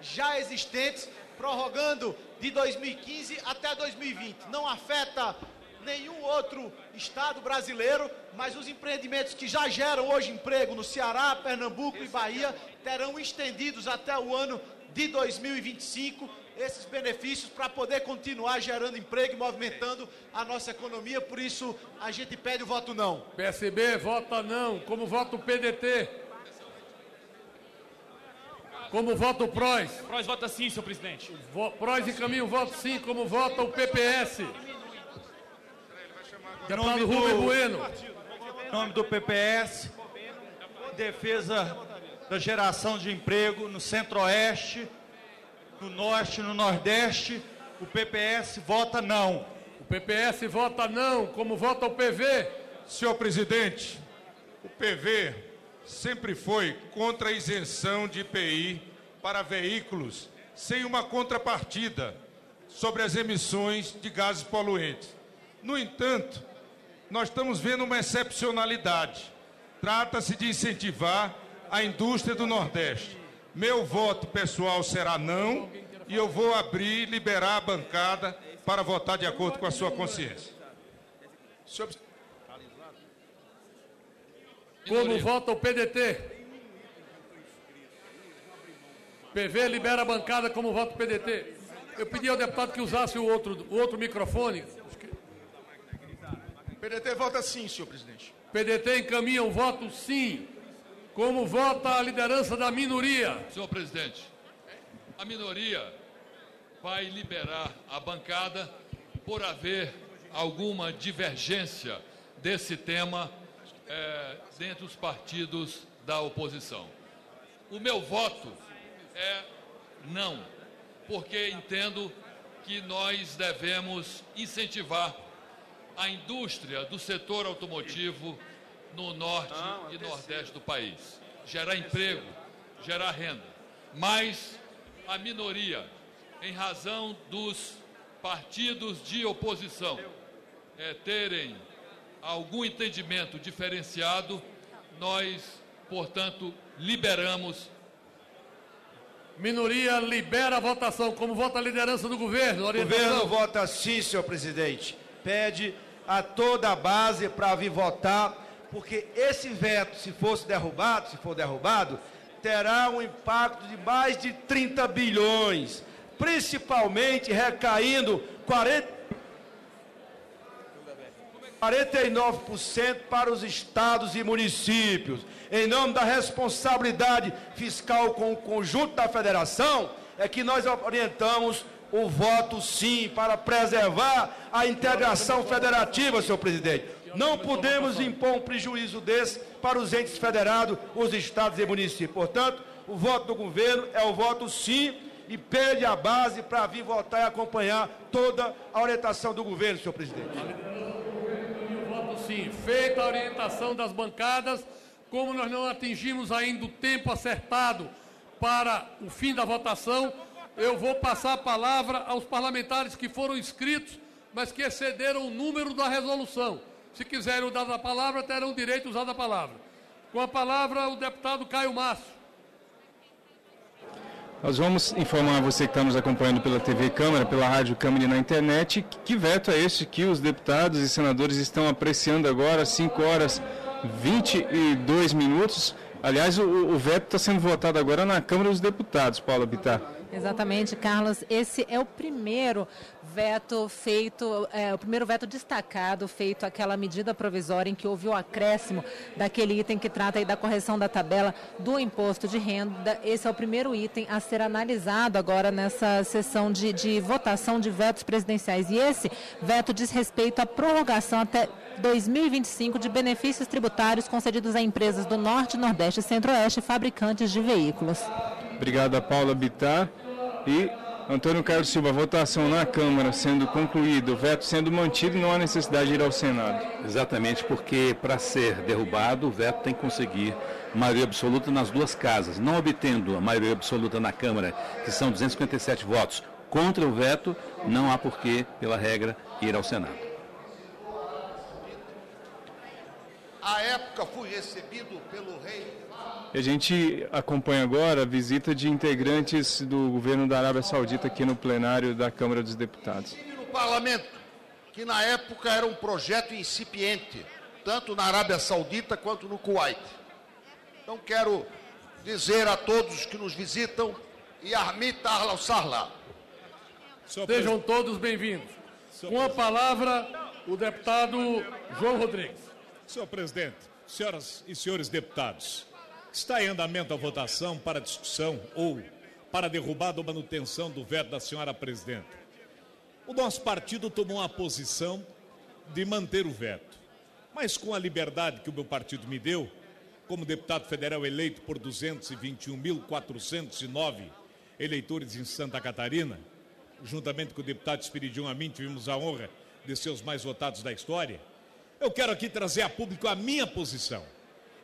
já existentes, prorrogando de 2015 até 2020. Não afeta nenhum outro estado brasileiro, mas os empreendimentos que já geram hoje emprego no Ceará, Pernambuco e Bahia terão estendidos até o ano de 2025 esses benefícios para poder continuar gerando emprego e movimentando a nossa economia. Por isso, a gente pede o voto não. PSB vota não. Como vota o PDT? Como vota o PROS? PROS vota sim, senhor presidente. Vo PROS caminho voto sim. Como vota o PPS? Deputado Rubem Bueno. Em nome do PPS, defesa da geração de emprego no Centro-Oeste, no Norte, no Nordeste, o PPS vota não. O PPS vota não. Como vota o PV? Senhor presidente, o PV sempre foi contra a isenção de IPI para veículos sem uma contrapartida sobre as emissões de gases poluentes. No entanto, nós estamos vendo uma excepcionalidade. Trata-se de incentivar a indústria do Nordeste. Meu voto pessoal será não e eu vou abrir, liberar a bancada para votar de acordo com a sua consciência. Como vota o PDT? PV libera a bancada como vota o PDT. Eu pedi ao deputado que usasse o outro, o outro microfone. PDT vota sim, senhor presidente. PDT encaminha um voto sim. Como vota a liderança da minoria? Senhor presidente, a minoria vai liberar a bancada por haver alguma divergência desse tema é, dentre os partidos da oposição. O meu voto é não, porque entendo que nós devemos incentivar a indústria do setor automotivo no norte e nordeste do país. Gerar emprego, gerar renda. Mas a minoria, em razão dos partidos de oposição é, terem algum entendimento diferenciado, nós, portanto, liberamos. Minoria libera a votação. Como vota a liderança do governo? O governo vota sim, senhor presidente. Pede a toda a base para vir votar, porque esse veto, se fosse derrubado, se for derrubado, terá um impacto de mais de 30 bilhões, principalmente recaindo 40 49% para os estados e municípios. Em nome da responsabilidade fiscal com o conjunto da federação, é que nós orientamos o voto sim para preservar a integração federativa, senhor presidente. Não podemos impor um prejuízo desse para os entes federados, os estados e municípios. Portanto, o voto do governo é o voto sim e pede a base para vir votar e acompanhar toda a orientação do governo, senhor presidente. Sim, feita a orientação das bancadas, como nós não atingimos ainda o tempo acertado para o fim da votação, eu vou passar a palavra aos parlamentares que foram inscritos, mas que excederam o número da resolução. Se quiserem usar a palavra, terão direito a usar a palavra. Com a palavra, o deputado Caio Márcio. Nós vamos informar você que está nos acompanhando pela TV Câmara, pela Rádio Câmara e na internet, que veto é este que os deputados e senadores estão apreciando agora, 5 horas 22 minutos. Aliás, o, o veto está sendo votado agora na Câmara dos Deputados, Paulo Bittar. Exatamente, Carlos. Esse é o primeiro veto feito, é, o primeiro veto destacado feito aquela medida provisória em que houve o acréscimo daquele item que trata aí da correção da tabela do imposto de renda. Esse é o primeiro item a ser analisado agora nessa sessão de, de votação de vetos presidenciais. E esse veto diz respeito à prorrogação até 2025 de benefícios tributários concedidos a empresas do Norte, Nordeste e Centro-Oeste fabricantes de veículos. Obrigado, Paula Bittar. E Antônio Carlos Silva, votação na Câmara sendo concluída, o veto sendo mantido, não há necessidade de ir ao Senado. Exatamente, porque para ser derrubado, o veto tem que conseguir maioria absoluta nas duas casas. Não obtendo a maioria absoluta na Câmara, que são 257 votos, contra o veto, não há porquê, pela regra, ir ao Senado. A época época fui recebido pelo rei. A gente acompanha agora a visita de integrantes do governo da Arábia Saudita aqui no plenário da Câmara dos Deputados. No parlamento, que na época era um projeto incipiente, tanto na Arábia Saudita quanto no Kuwait. Então quero dizer a todos que nos visitam, Yarmita Al-Sarla. Sejam todos bem-vindos. Com a palavra, o deputado João Rodrigues. Senhor presidente, senhoras e senhores deputados, está em andamento a votação para discussão ou para derrubada ou manutenção do veto da senhora presidenta. O nosso partido tomou a posição de manter o veto, mas com a liberdade que o meu partido me deu, como deputado federal eleito por 221.409 eleitores em Santa Catarina, juntamente com o deputado Espiridion Amin, tivemos a honra de ser os mais votados da história. Eu quero aqui trazer a público a minha posição.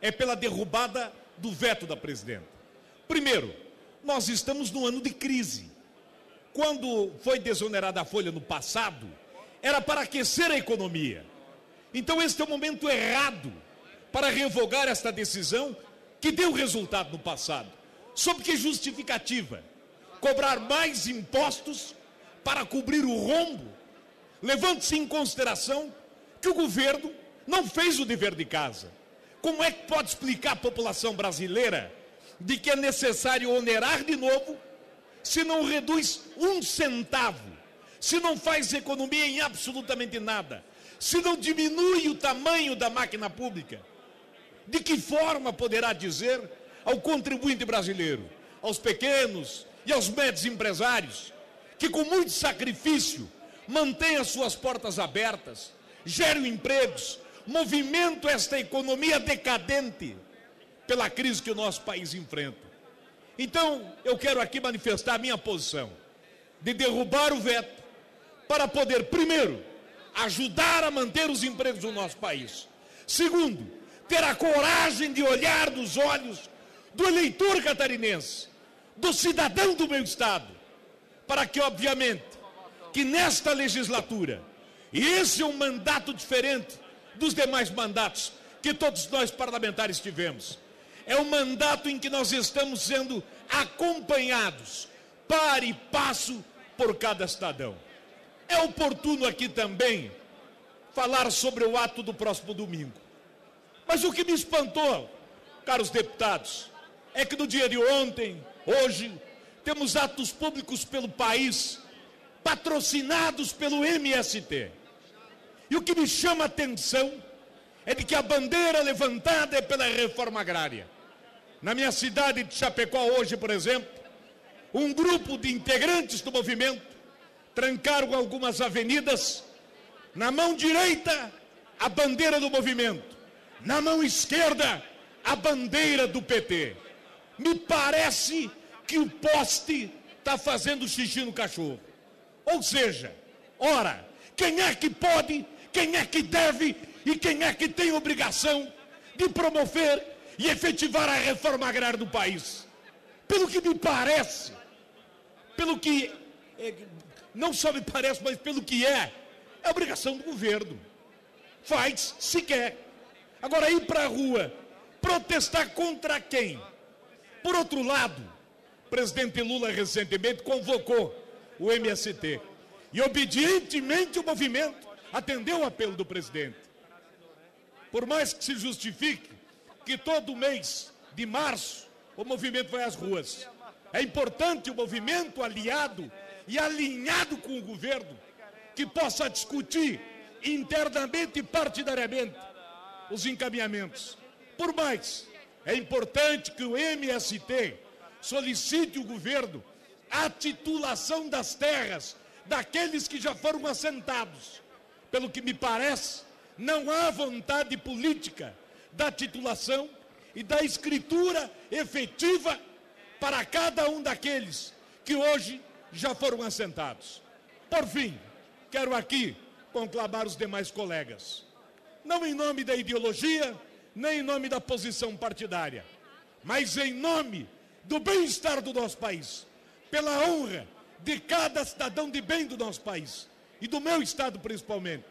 É pela derrubada do veto da presidenta. Primeiro, nós estamos num ano de crise. Quando foi desonerada a folha no passado, era para aquecer a economia. Então, este é o momento errado para revogar esta decisão que deu resultado no passado. Sob que justificativa? Cobrar mais impostos para cobrir o rombo? Levante-se em consideração que o governo não fez o dever de casa. Como é que pode explicar à população brasileira de que é necessário onerar de novo se não reduz um centavo, se não faz economia em absolutamente nada, se não diminui o tamanho da máquina pública? De que forma poderá dizer ao contribuinte brasileiro, aos pequenos e aos médios empresários, que com muito sacrifício mantém as suas portas abertas, geram empregos, movimento esta economia decadente pela crise que o nosso país enfrenta. Então, eu quero aqui manifestar a minha posição de derrubar o veto para poder, primeiro, ajudar a manter os empregos do nosso país. Segundo, ter a coragem de olhar nos olhos do eleitor catarinense, do cidadão do meu estado, para que, obviamente, que nesta legislatura, e esse é um mandato diferente dos demais mandatos que todos nós parlamentares tivemos, é um mandato em que nós estamos sendo acompanhados, para e passo por cada cidadão. É oportuno aqui também falar sobre o ato do próximo domingo. Mas o que me espantou, caros deputados, é que no dia de ontem, hoje, temos atos públicos pelo país patrocinados pelo MST. E o que me chama a atenção é de que a bandeira levantada é pela reforma agrária. Na minha cidade de Chapecó, hoje, por exemplo, um grupo de integrantes do movimento trancaram algumas avenidas. Na mão direita, a bandeira do movimento. Na mão esquerda, a bandeira do PT. Me parece que o poste está fazendo xixi no cachorro. Ou seja, ora, quem é que pode, quem é que deve e quem é que tem obrigação de promover e efetivar a reforma agrária do país? Pelo que me parece, pelo que é, não só me parece, mas pelo que é, é obrigação do governo. Faz se quer. Agora ir para a rua protestar contra quem? Por outro lado, o presidente Lula recentemente convocou o MST. E obedientemente o movimento atendeu o apelo do presidente. Por mais que se justifique que todo mês de março o movimento vai às ruas, é importante o movimento aliado e alinhado com o governo que possa discutir internamente e partidariamente os encaminhamentos. Por mais, é importante que o MST solicite o governo a titulação das terras daqueles que já foram assentados. Pelo que me parece, não há vontade política da titulação e da escritura efetiva para cada um daqueles que hoje já foram assentados. Por fim, quero aqui conclamar os demais colegas, não em nome da ideologia, nem em nome da posição partidária, mas em nome do bem-estar do nosso país pela honra de cada cidadão de bem do nosso país e do meu estado principalmente.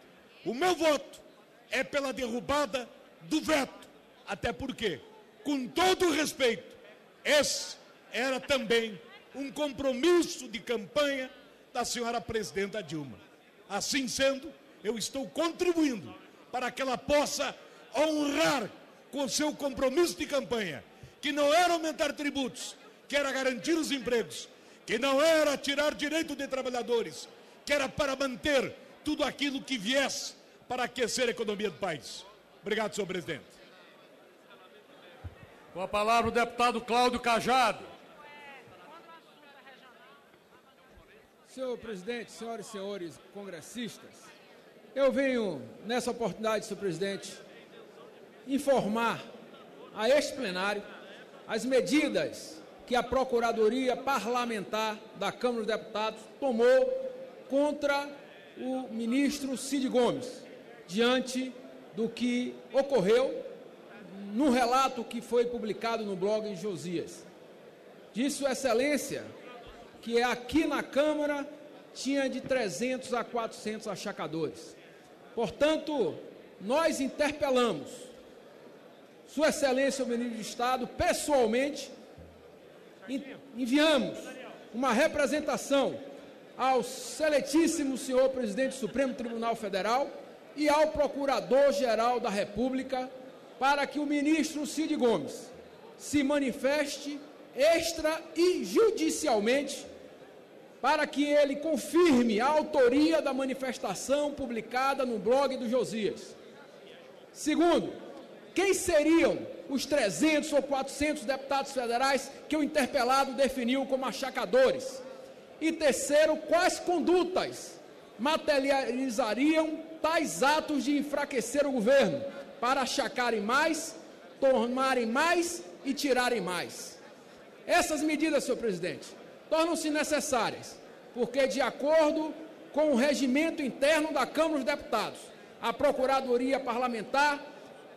O meu voto é pela derrubada do veto Até porque, com todo o respeito, esse era também um compromisso de campanha da senhora presidenta Dilma. Assim sendo, eu estou contribuindo para que ela possa honrar com seu compromisso de campanha, que não era aumentar tributos, que era garantir os empregos, que não era tirar direito de trabalhadores, que era para manter tudo aquilo que viesse para aquecer a economia do país. Obrigado, senhor presidente. Com a palavra o deputado Cláudio Cajado. Senhor presidente, senhoras e senhores congressistas, eu venho nessa oportunidade, senhor presidente, informar a este plenário as medidas que a Procuradoria Parlamentar da Câmara dos Deputados tomou contra o ministro Cid Gomes, diante do que ocorreu no relato que foi publicado no blog Josias. Disse Sua Excelência que aqui na Câmara tinha de 300 a 400 achacadores. Portanto, nós interpelamos Sua Excelência, o Ministro de Estado, pessoalmente, enviamos uma representação ao seletíssimo senhor presidente do Supremo Tribunal Federal e ao Procurador-Geral da República para que o ministro Cid Gomes se manifeste extra e judicialmente para que ele confirme a autoria da manifestação publicada no blog do Josias. Segundo, quem seriam os 300 ou 400 deputados federais que o interpelado definiu como achacadores? E terceiro, quais condutas materializariam tais atos de enfraquecer o governo para achacarem mais, tomarem mais e tirarem mais? Essas medidas, senhor presidente, tornam-se necessárias, porque, de acordo com o regimento interno da Câmara dos Deputados, a Procuradoria Parlamentar,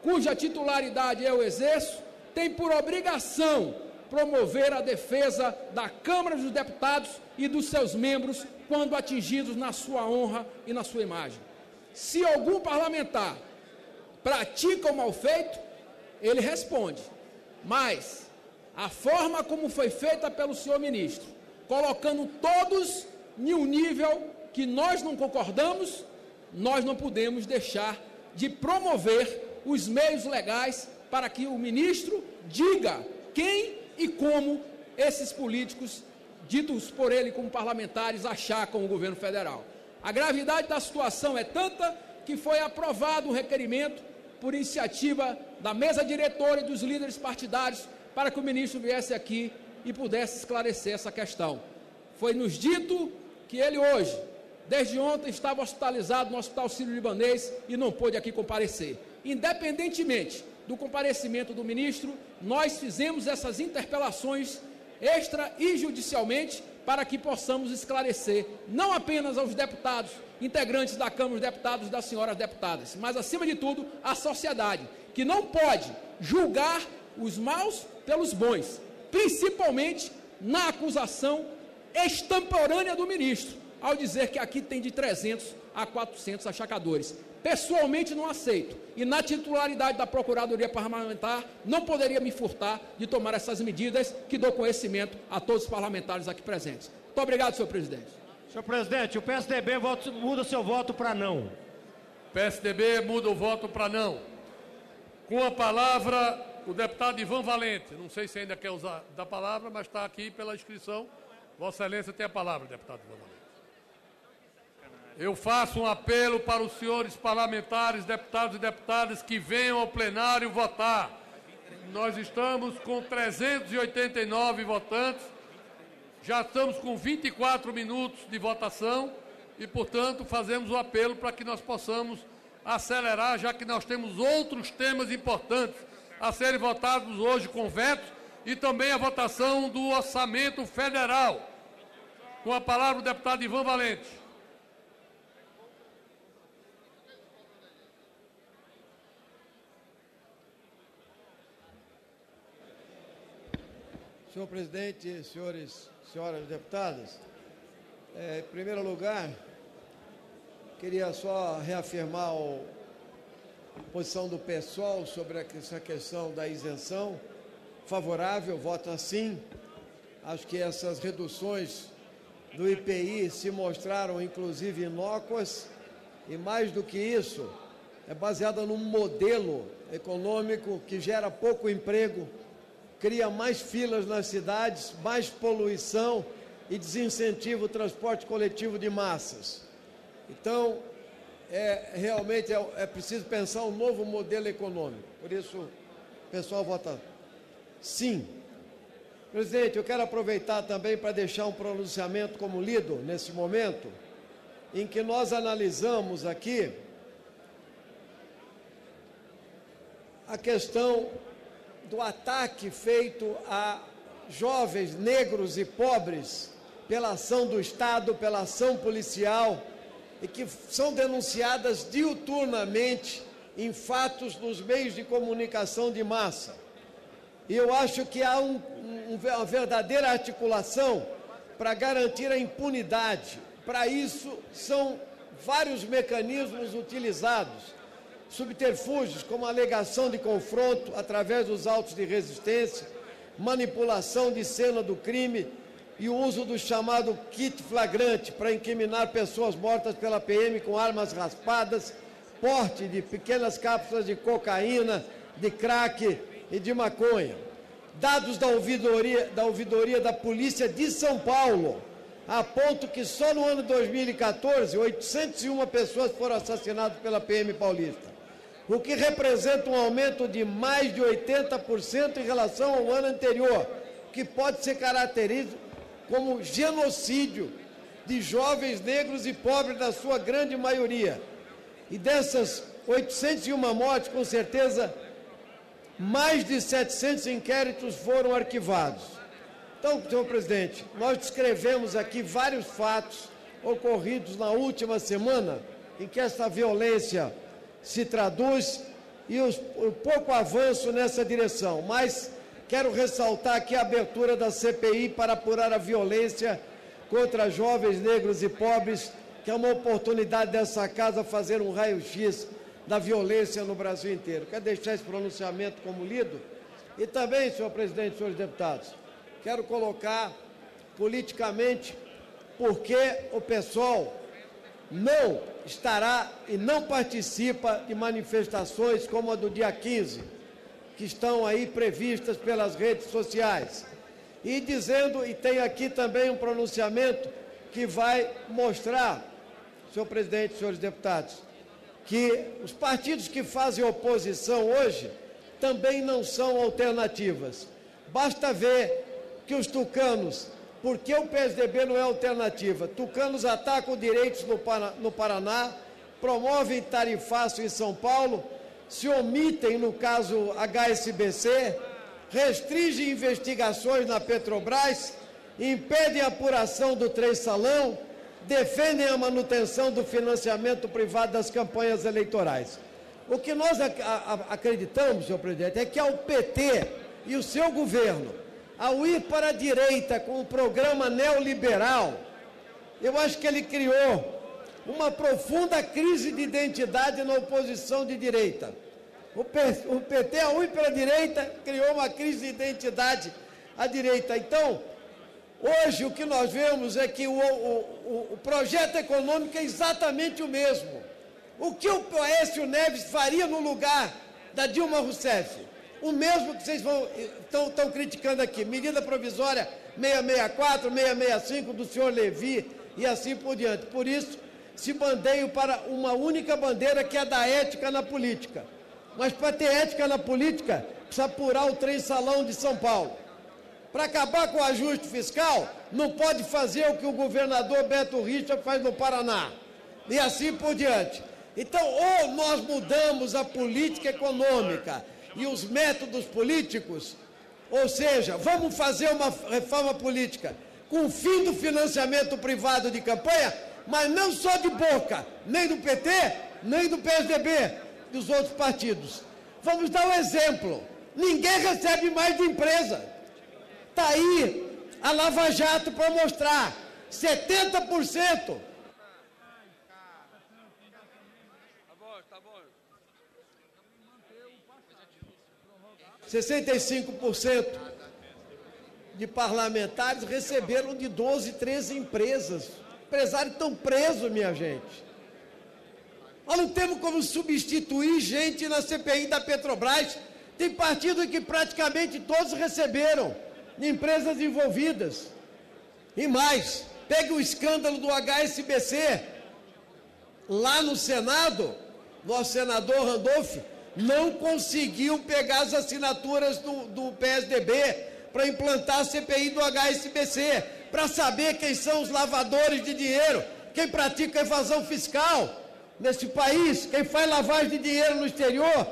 cuja titularidade eu exerço, tem por obrigação promover a defesa da Câmara dos Deputados e dos seus membros quando atingidos na sua honra e na sua imagem. Se algum parlamentar pratica o mal feito, ele responde. Mas a forma como foi feita pelo senhor ministro, colocando todos em um nível que nós não concordamos, nós não podemos deixar de promover os meios legais para que o ministro diga quem e como esses políticos, ditos por ele como parlamentares, achacam o governo federal. A gravidade da situação é tanta que foi aprovado um requerimento por iniciativa da mesa diretora e dos líderes partidários para que o ministro viesse aqui e pudesse esclarecer essa questão. Foi nos dito que ele hoje, desde ontem, estava hospitalizado no Hospital Sírio-Libanês e não pôde aqui comparecer. Independentemente do comparecimento do ministro, nós fizemos essas interpelações extra e judicialmente para que possamos esclarecer não apenas aos deputados, integrantes da Câmara dos Deputados das senhoras deputadas, mas acima de tudo a sociedade, que não pode julgar os maus pelos bons, principalmente na acusação extemporânea do ministro, ao dizer que aqui tem de 300 a 400 achacadores. Pessoalmente não aceito. E na titularidade da Procuradoria Parlamentar, não poderia me furtar de tomar essas medidas que dou conhecimento a todos os parlamentares aqui presentes. Muito obrigado, senhor presidente. Senhor presidente, o PSDB muda seu voto para não. PSDB muda o voto para não. Com a palavra, o deputado Ivan Valente. Não sei se ainda quer usar da palavra, mas está aqui pela inscrição. Vossa Excelência tem a palavra, deputado Ivan Valente. Eu faço um apelo para os senhores parlamentares, deputados e deputadas que venham ao plenário votar. Nós estamos com 389 votantes, já estamos com 24 minutos de votação e, portanto, fazemos o apelo para que nós possamos acelerar, já que nós temos outros temas importantes a serem votados hoje com vetos e também a votação do orçamento federal. Com a palavra o deputado Ivan Valente. Senhor presidente, senhores, senhoras deputadas, é, em primeiro lugar, queria só reafirmar o, posição do pessoal sobre essa questão da isenção. Favorável, voto assim. Acho que essas reduções do IPI se mostraram, inclusive, inócuas. E mais do que isso, é baseada num modelo econômico que gera pouco emprego, cria mais filas nas cidades, mais poluição e desincentiva o transporte coletivo de massas. Então, é, realmente é, é preciso pensar um novo modelo econômico. Por isso, o pessoal vota sim. Presidente, eu quero aproveitar também para deixar um pronunciamento como lido nesse momento, em que nós analisamos aqui a questão do ataque feito a jovens negros e pobres pela ação do Estado, pela ação policial, e que são denunciadas diuturnamente em fatos nos meios de comunicação de massa. E eu acho que há um, um, uma verdadeira articulação para garantir a impunidade. Para isso, são vários mecanismos utilizados subterfúgios como alegação de confronto através dos autos de resistência, manipulação de cena do crime e o uso do chamado kit flagrante para incriminar pessoas mortas pela PM com armas raspadas, porte de pequenas cápsulas de cocaína, de crack e de maconha. Dados da ouvidoria da, ouvidoria da Polícia de São Paulo apontam que só no ano 2014, 801 pessoas foram assassinadas pela PM paulista o que representa um aumento de mais de 80% em relação ao ano anterior, que pode ser caracterizado como genocídio de jovens negros e pobres, na sua grande maioria. E dessas 801 mortes, com certeza, mais de 700 inquéritos foram arquivados. Então, senhor presidente, nós descrevemos aqui vários fatos ocorridos na última semana em que essa violência se traduz e o pouco avanço nessa direção. Mas quero ressaltar aqui a abertura da CPI para apurar a violência contra jovens negros e pobres, que é uma oportunidade dessa casa fazer um raio-x da violência no Brasil inteiro. Quero deixar esse pronunciamento como lido. E também, senhor presidente, senhores deputados, quero colocar politicamente porque o pessoal não estará e não participa de manifestações como a do dia 15, que estão aí previstas pelas redes sociais. E dizendo, e tem aqui também um pronunciamento que vai mostrar, senhor presidente, senhores deputados, que os partidos que fazem oposição hoje também não são alternativas. Basta ver que os tucanos por que o PSDB não é alternativa? Tucanos atacam direitos no, Paraná, promovem tarifaço em São Paulo, se omitem no caso HSBC, restringem investigações na Petrobras, impedem a apuração do três salão, defendem a manutenção do financiamento privado das campanhas eleitorais. O que nós acreditamos, senhor presidente, é que ao PT e o seu governo ao ir para a direita com o programa neoliberal, eu acho que ele criou uma profunda crise de identidade na oposição de direita. O, PT, ao ir para a direita, criou uma crise de identidade à direita. Então, hoje o que nós vemos é que o, o, o projeto econômico é exatamente o mesmo. O que o Aécio Neves faria no lugar da Dilma Rousseff? O mesmo que vocês estão criticando aqui, medida provisória 664, 665 do senhor Levi e assim por diante. Por isso, se bandeio para uma única bandeira que é da ética na política. Mas para ter ética na política, precisa apurar o trem salão de São Paulo. Para acabar com o ajuste fiscal, não pode fazer o que o governador Beto Richa faz no Paraná. E assim por diante. Então, ou nós mudamos a política econômica e os métodos políticos, ou seja, vamos fazer uma reforma política com o fim do financiamento privado de campanha, mas não só de boca, nem do PT, nem do PSDB, dos outros partidos. Vamos dar um exemplo. Ninguém recebe mais de empresa. Está aí a Lava Jato para mostrar. 70% 65% de parlamentares receberam de 12, 13 empresas. Empresários estão presos, minha gente. Nós não temos como substituir gente na CPI da Petrobras. Tem partido que praticamente todos receberam, de empresas envolvidas. E mais, pegue o escândalo do HSBC. Lá no Senado, nosso senador Randolph não conseguiu pegar as assinaturas do, do PSDB para implantar a CPI do HSBC, para saber quem são os lavadores de dinheiro, quem pratica evasão fiscal neste país, quem faz lavagem de dinheiro no exterior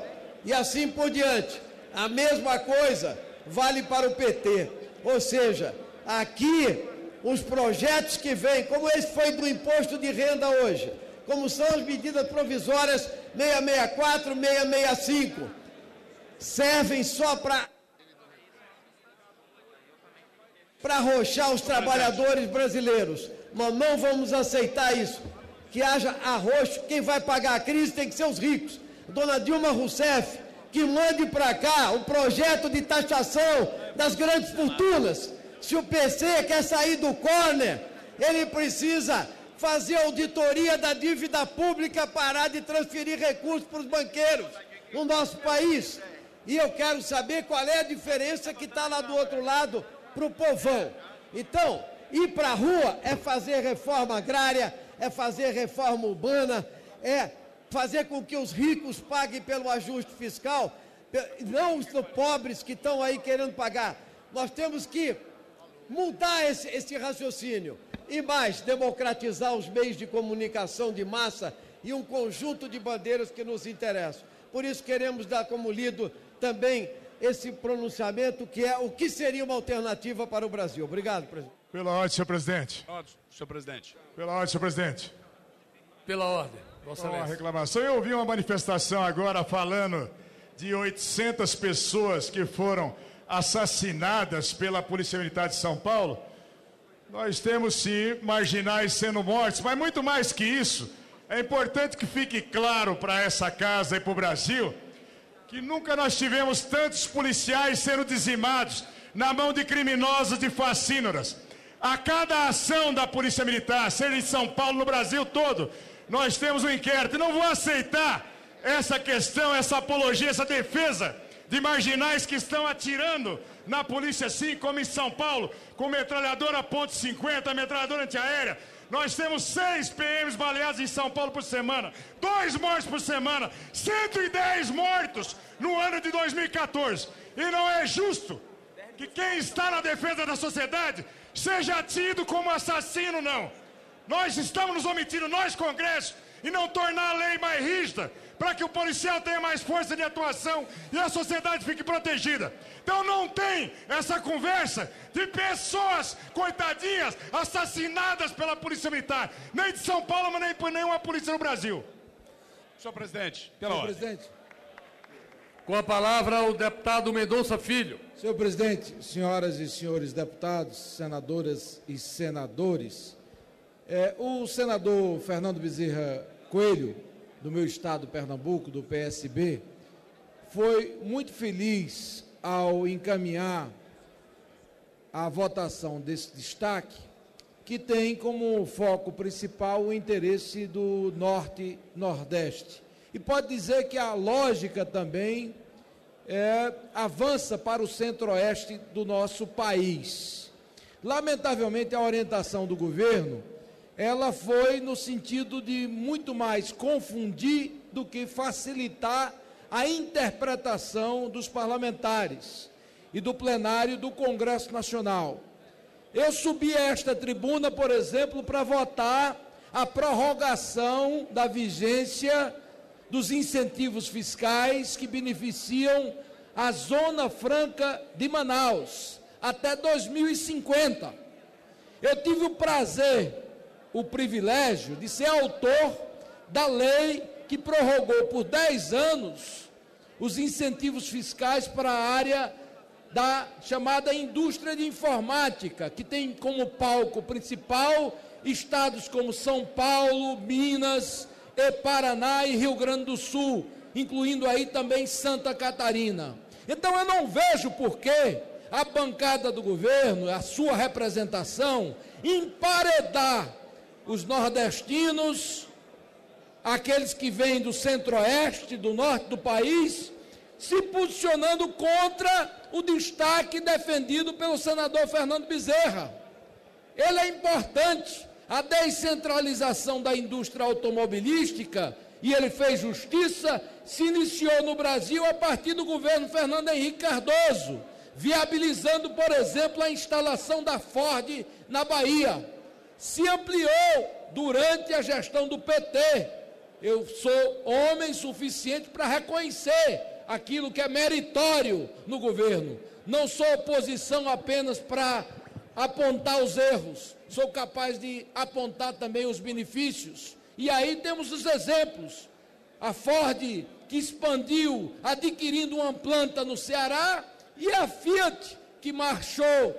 e assim por diante. A mesma coisa vale para o PT. Ou seja, aqui os projetos que vêm, como esse foi do imposto de renda hoje, como são as medidas provisórias 664, 665, servem só para para arrochar os trabalhadores brasileiros. Nós não vamos aceitar isso. Que haja arroxo, quem vai pagar a crise tem que ser os ricos. Dona Dilma Rousseff, que mande para cá o projeto de taxação das grandes fortunas. Se o PC quer sair do corner, ele precisa fazer auditoria da dívida pública, parar de transferir recursos para os banqueiros no nosso país. E eu quero saber qual é a diferença que está lá do outro lado para o povão. Então, ir para a rua é fazer reforma agrária, é fazer reforma urbana, é fazer com que os ricos paguem pelo ajuste fiscal, não os pobres que estão aí querendo pagar. Nós temos que mudar esse, esse raciocínio e mais, democratizar os meios de comunicação de massa e um conjunto de bandeiras que nos interessam. Por isso queremos dar como lido também esse pronunciamento, que é o que seria uma alternativa para o Brasil. Obrigado, presidente. Pela ordem, senhor presidente. Ordem, senhor presidente. Pela ordem, senhor presidente. Pela ordem, Vossa Uma Excelência. reclamação. Eu ouvi uma manifestação agora falando de 800 pessoas que foram assassinadas pela Polícia Militar de São Paulo. Nós temos sim marginais sendo mortos, mas muito mais que isso. É importante que fique claro para essa casa e para o Brasil que nunca nós tivemos tantos policiais sendo dizimados na mão de criminosos de fascínoras. A cada ação da Polícia Militar, seja em São Paulo, no Brasil todo, nós temos um inquérito. Não vou aceitar essa questão, essa apologia, essa defesa de marginais que estão atirando na polícia, assim como em São Paulo, com metralhadora ponto .50, metralhadora antiaérea. Nós temos seis PMs baleados em São Paulo por semana, dois mortos por semana, 110 mortos no ano de 2014. E não é justo que quem está na defesa da sociedade seja tido como assassino, não. Nós estamos nos omitindo, nós, Congresso, e não tornar a lei mais rígida, para que o policial tenha mais força de atuação e a sociedade fique protegida. Então não tem essa conversa de pessoas, coitadinhas, assassinadas pela Polícia Militar, nem de São Paulo, mas nem por nenhuma polícia no Brasil. Senhor presidente, pela Senhor ordem. presidente. Com a palavra o deputado Mendonça Filho. Senhor presidente, senhoras e senhores deputados, senadoras e senadores, é, o senador Fernando Bezerra Coelho, do meu estado, Pernambuco, do PSB, foi muito feliz ao encaminhar a votação desse destaque, que tem como foco principal o interesse do Norte-Nordeste. E pode dizer que a lógica também é, avança para o centro-oeste do nosso país. Lamentavelmente, a orientação do governo, ela foi no sentido de muito mais confundir do que facilitar a interpretação dos parlamentares e do plenário do Congresso Nacional. Eu subi a esta tribuna, por exemplo, para votar a prorrogação da vigência dos incentivos fiscais que beneficiam a Zona Franca de Manaus até 2050. Eu tive o prazer, o privilégio de ser autor da lei que prorrogou por 10 anos os incentivos fiscais para a área da chamada indústria de informática, que tem como palco principal estados como São Paulo, Minas, e Paraná e Rio Grande do Sul, incluindo aí também Santa Catarina. Então eu não vejo por que a bancada do governo, a sua representação, emparedar os nordestinos, aqueles que vêm do centro-oeste, do norte do país, se posicionando contra o destaque defendido pelo senador Fernando Bezerra. Ele é importante. A descentralização da indústria automobilística, e ele fez justiça, se iniciou no Brasil a partir do governo Fernando Henrique Cardoso, viabilizando, por exemplo, a instalação da Ford na Bahia. Se ampliou durante a gestão do PT. Eu sou homem suficiente para reconhecer aquilo que é meritório no governo. Não sou oposição apenas para apontar os erros, sou capaz de apontar também os benefícios. E aí temos os exemplos. A Ford que expandiu adquirindo uma planta no Ceará e a Fiat que marchou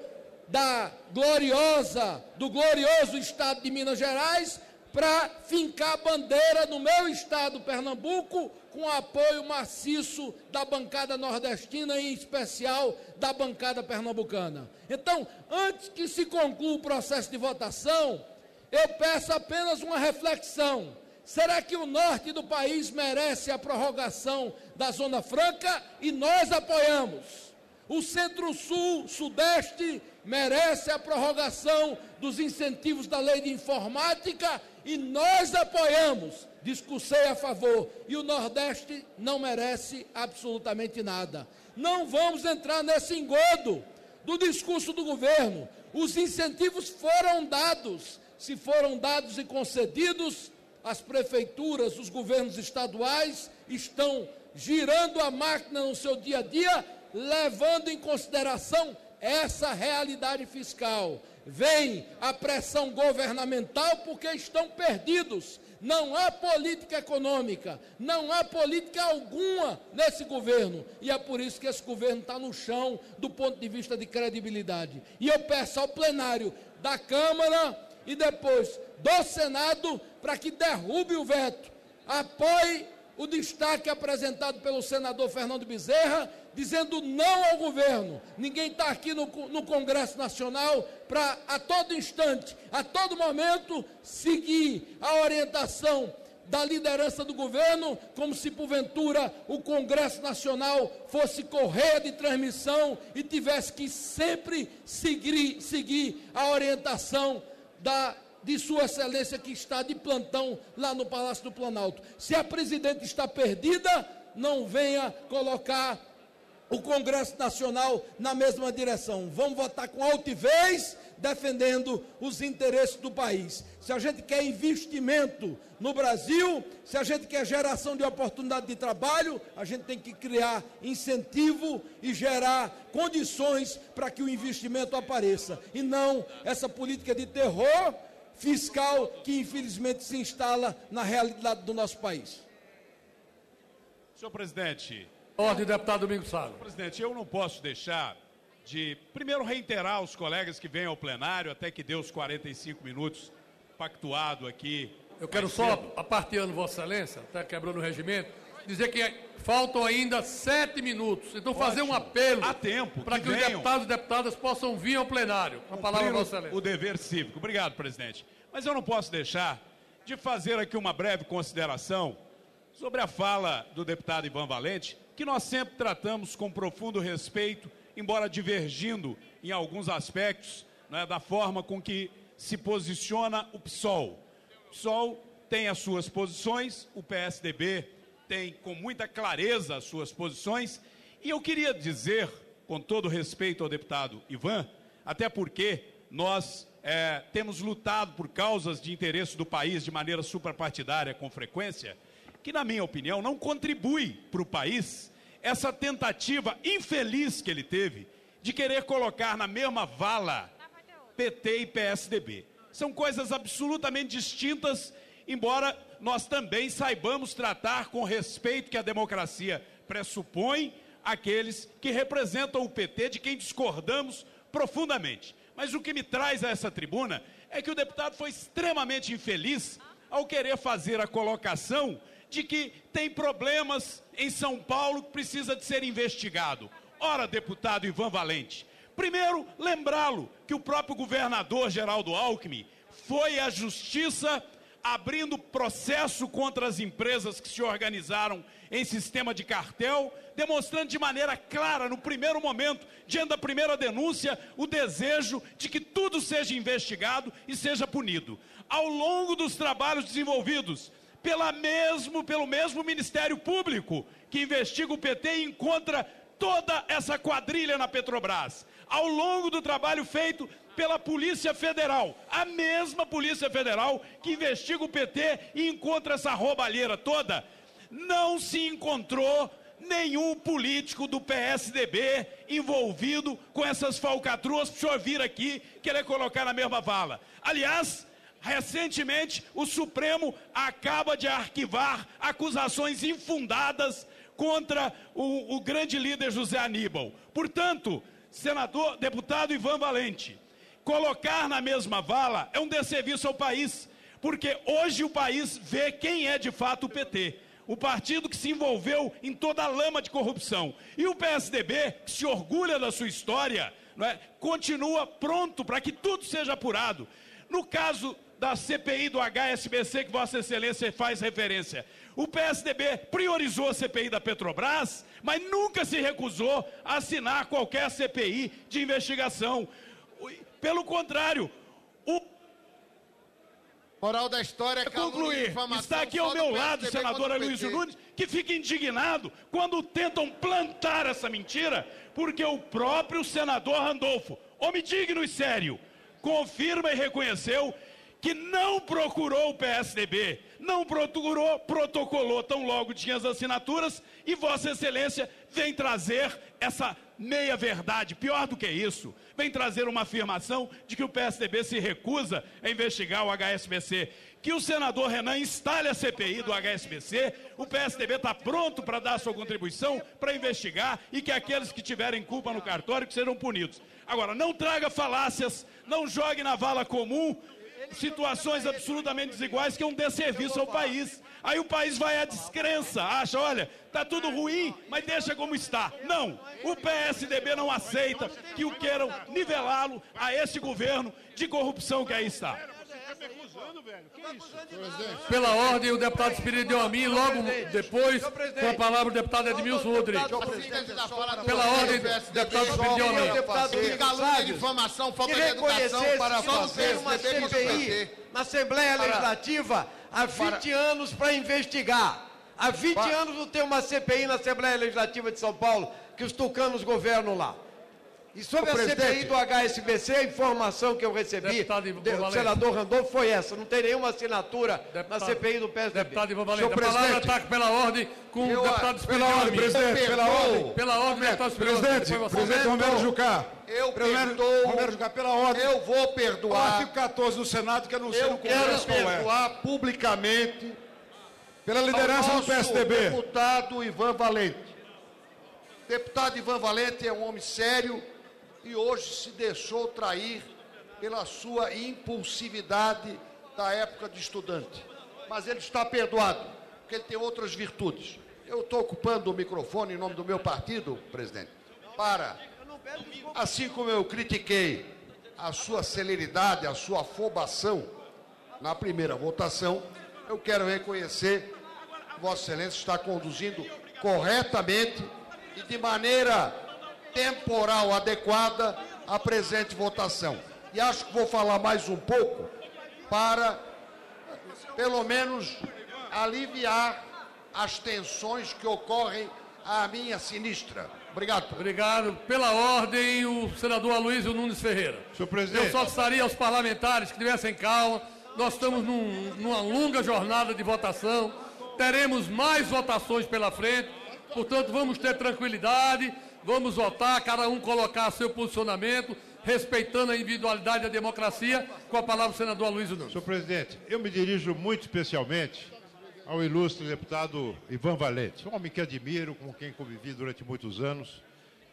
da gloriosa, do glorioso estado de Minas Gerais para fincar a bandeira no meu estado, Pernambuco, com apoio maciço da bancada nordestina, em especial da bancada pernambucana. Então, antes que se conclua o processo de votação, eu peço apenas uma reflexão. Será que o norte do país merece a prorrogação da Zona Franca? E nós apoiamos. O Centro-Sul, Sudeste merece a prorrogação dos incentivos da lei de informática e nós apoiamos. Discursei a favor. E o Nordeste não merece absolutamente nada. Não vamos entrar nesse engodo do discurso do governo. Os incentivos foram dados. Se foram dados e concedidos, as prefeituras, os governos estaduais estão girando a máquina no seu dia a dia levando em consideração essa realidade fiscal. Vem a pressão governamental porque estão perdidos. Não há política econômica, não há política alguma nesse governo. E é por isso que esse governo está no chão do ponto de vista de credibilidade. E eu peço ao plenário da Câmara e depois do Senado para que derrube o veto, apoie o destaque apresentado pelo senador Fernando Bezerra dizendo não ao governo. Ninguém está aqui no, no Congresso Nacional para, a todo instante, a todo momento, seguir a orientação da liderança do governo, como se porventura o Congresso Nacional fosse correia de transmissão e tivesse que sempre seguir, seguir a orientação da, de Sua Excelência que está de plantão lá no Palácio do Planalto. Se a presidente está perdida, não venha colocar o Congresso Nacional na mesma direção. Vamos votar com altivez, defendendo os interesses do país. Se a gente quer investimento no Brasil, se a gente quer geração de oportunidade de trabalho, a gente tem que criar incentivo e gerar condições para que o investimento apareça. E não essa política de terror fiscal que infelizmente se instala na realidade do nosso país. Senhor presidente, Ordem, deputado Domingos Salo. Presidente, eu não posso deixar de, primeiro, reiterar aos colegas que vêm ao plenário, até que deu os 45 minutos pactuado aqui. Eu quero só, aparteando Vossa Excelência, até quebrando o regimento, dizer que faltam ainda sete minutos. Então, fazer um apelo. Há tempo. Para que, que os deputados e deputadas possam vir ao plenário. Com a palavra, Vossa Excelência. O dever cívico. Obrigado, presidente. Mas eu não posso deixar de fazer aqui uma breve consideração sobre a fala do deputado Ivan Valente, que nós sempre tratamos com profundo respeito, embora divergindo em alguns aspectos né, da forma com que se posiciona o PSOL. O PSOL tem as suas posições, o PSDB tem com muita clareza as suas posições, e eu queria dizer, com todo respeito ao deputado Ivan, até porque nós é, temos lutado por causas de interesse do país de maneira suprapartidária com frequência, que, na minha opinião, não contribui para o país essa tentativa infeliz que ele teve de querer colocar na mesma vala PT e PSDB. São coisas absolutamente distintas, embora nós também saibamos tratar com respeito que a democracia pressupõe aqueles que representam o PT, de quem discordamos profundamente. Mas o que me traz a essa tribuna é que o deputado foi extremamente infeliz ao querer fazer a colocação de que tem problemas em São Paulo que precisa de ser investigado. Ora, deputado Ivan Valente, primeiro, lembrá-lo que o próprio governador Geraldo Alckmin foi à justiça abrindo processo contra as empresas que se organizaram em sistema de cartel, demonstrando de maneira clara, no primeiro momento, diante da primeira denúncia, o desejo de que tudo seja investigado e seja punido. Ao longo dos trabalhos desenvolvidos pela mesmo, pelo mesmo Ministério Público, que investiga o PT e encontra toda essa quadrilha na Petrobras. Ao longo do trabalho feito pela Polícia Federal, a mesma Polícia Federal que investiga o PT e encontra essa roubalheira toda, não se encontrou nenhum político do PSDB envolvido com essas falcatruas para o senhor vir aqui querer colocar na mesma vala. Aliás, recentemente o Supremo acaba de arquivar acusações infundadas contra o, o grande líder José Aníbal. Portanto, senador, deputado Ivan Valente, colocar na mesma vala é um desserviço ao país, porque hoje o país vê quem é de fato o PT. O partido que se envolveu em toda a lama de corrupção. E o PSDB, que se orgulha da sua história, é, continua pronto para que tudo seja apurado. No caso da CPI do HSBC, que Vossa Excelência faz referência, o PSDB priorizou a CPI da Petrobras, mas nunca se recusou a assinar qualquer CPI de investigação. Pelo contrário, o Moral da história é concluir. Está aqui ao meu lado o senador Aloysio Nunes, que fica indignado quando tentam plantar essa mentira, porque o próprio senador Randolfo, homem digno e sério, confirma e reconheceu que não procurou o PSDB, não procurou, protocolou tão logo tinha as assinaturas, e Vossa Excelência vem trazer essa meia verdade, pior do que isso, vem trazer uma afirmação de que o PSDB se recusa a investigar o HSBC. Que o senador Renan instale a CPI do HSBC, o PSDB está pronto para dar sua contribuição, para investigar e que aqueles que tiverem culpa no cartório que serão punidos. Agora, não traga falácias, não jogue na vala comum situações absolutamente desiguais que é um desserviço ao país. Aí o país vai à descrença, acha, olha, tá tudo ruim, mas deixa como está. Não, o PSDB não aceita que o queiram nivelá-lo a esse governo de corrupção que aí está. Pela ordem, o deputado Espírito mim, logo depois, com a palavra o deputado Edmilson Rodrigues. Pela ordem, deputado Espírito Diomin. calúnia de difamação, falta de educação para fazer uma CPI na Assembleia Legislativa há 20 anos para investigar. Há 20 anos não tem uma CPI na Assembleia Legislativa de São Paulo que os tucanos governam lá. E sobre a CPI do HSBC, a informação que eu recebi do senador Randolfo foi essa. Não tem nenhuma assinatura deputado, na CPI do PSDB. Deputado Ivan Valente, a palavra está pela ordem com eu, o deputado Pela ordem, presidente, pela ordem. Pela ordem, deputado Presidente, presidente Romero Jucá. Eu perdoo. Romero Jucá, pela ordem. Eu vou perdoar. Artigo 14 do Senado, que anuncia no Congresso quero é. perdoar publicamente pela liderança do PSDB. deputado Ivan Valente. Deputado Ivan Valente é um homem sério, e hoje se deixou trair pela sua impulsividade da época de estudante. Mas ele está perdoado, porque ele tem outras virtudes. Eu estou ocupando o microfone em nome do meu partido, presidente, para, assim como eu critiquei a sua celeridade, a sua afobação na primeira votação, eu quero reconhecer que Vossa Excelência está conduzindo corretamente e de maneira temporal adequada à presente votação. E acho que vou falar mais um pouco para, pelo menos, aliviar as tensões que ocorrem à minha sinistra. Obrigado. Obrigado. Pela ordem, o senador Aloysio Nunes Ferreira. Senhor presidente. Eu só gostaria aos parlamentares que tivessem calma. Nós estamos num, numa longa jornada de votação. Teremos mais votações pela frente. Portanto, vamos ter tranquilidade vamos votar, cada um colocar seu posicionamento, respeitando a individualidade da democracia. Com a palavra o senador Aloysio Nunes. Senhor presidente, eu me dirijo muito especialmente ao ilustre deputado Ivan Valente, um homem que admiro, com quem convivi durante muitos anos,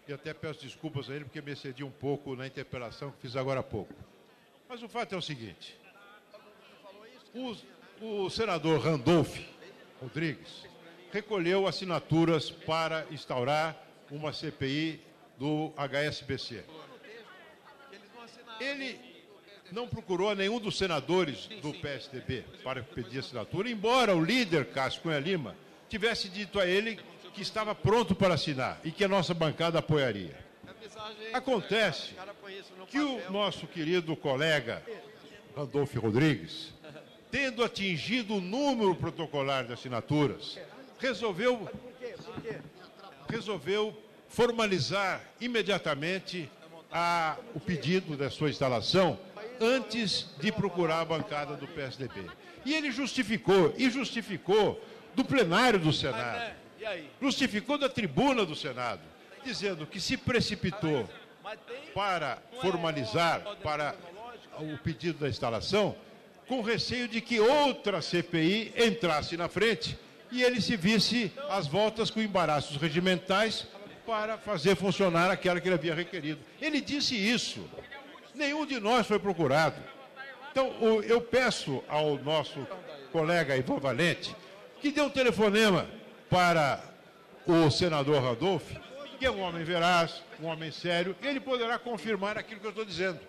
e até peço desculpas a ele porque me excedi um pouco na interpelação que fiz agora há pouco. Mas o fato é o seguinte: o, o senador Randolph Rodrigues recolheu assinaturas para instaurar uma CPI do HSBC. Ele não procurou nenhum dos senadores do PSDB para pedir assinatura, embora o líder Cássio Cunha Lima tivesse dito a ele que estava pronto para assinar e que a nossa bancada apoiaria. Acontece que o nosso querido colega Randolfo Rodrigues, tendo atingido o número protocolar de assinaturas, resolveu, resolveu formalizar imediatamente a, o pedido da sua instalação antes de procurar a bancada do PSDB. E ele justificou, e justificou do plenário do Senado, justificou da tribuna do Senado, dizendo que se precipitou para formalizar, para o pedido da instalação, com receio de que outra CPI entrasse na frente e ele se visse às voltas com embaraços regimentais para fazer funcionar aquela que ele havia requerido. Ele disse isso. Nenhum de nós foi procurado. Então, eu peço ao nosso colega Ivan Valente que dê um telefonema para o senador Randolph, que é um homem veraz, um homem sério, ele poderá confirmar aquilo que eu estou dizendo.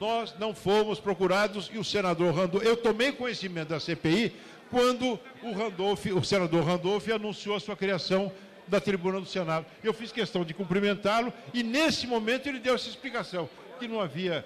Nós não fomos procurados e o senador Randolph. Eu tomei conhecimento da CPI quando o, Randolph, o senador Randolph anunciou a sua criação da tribuna do Senado. Eu fiz questão de cumprimentá-lo e, nesse momento, ele deu essa explicação, que não havia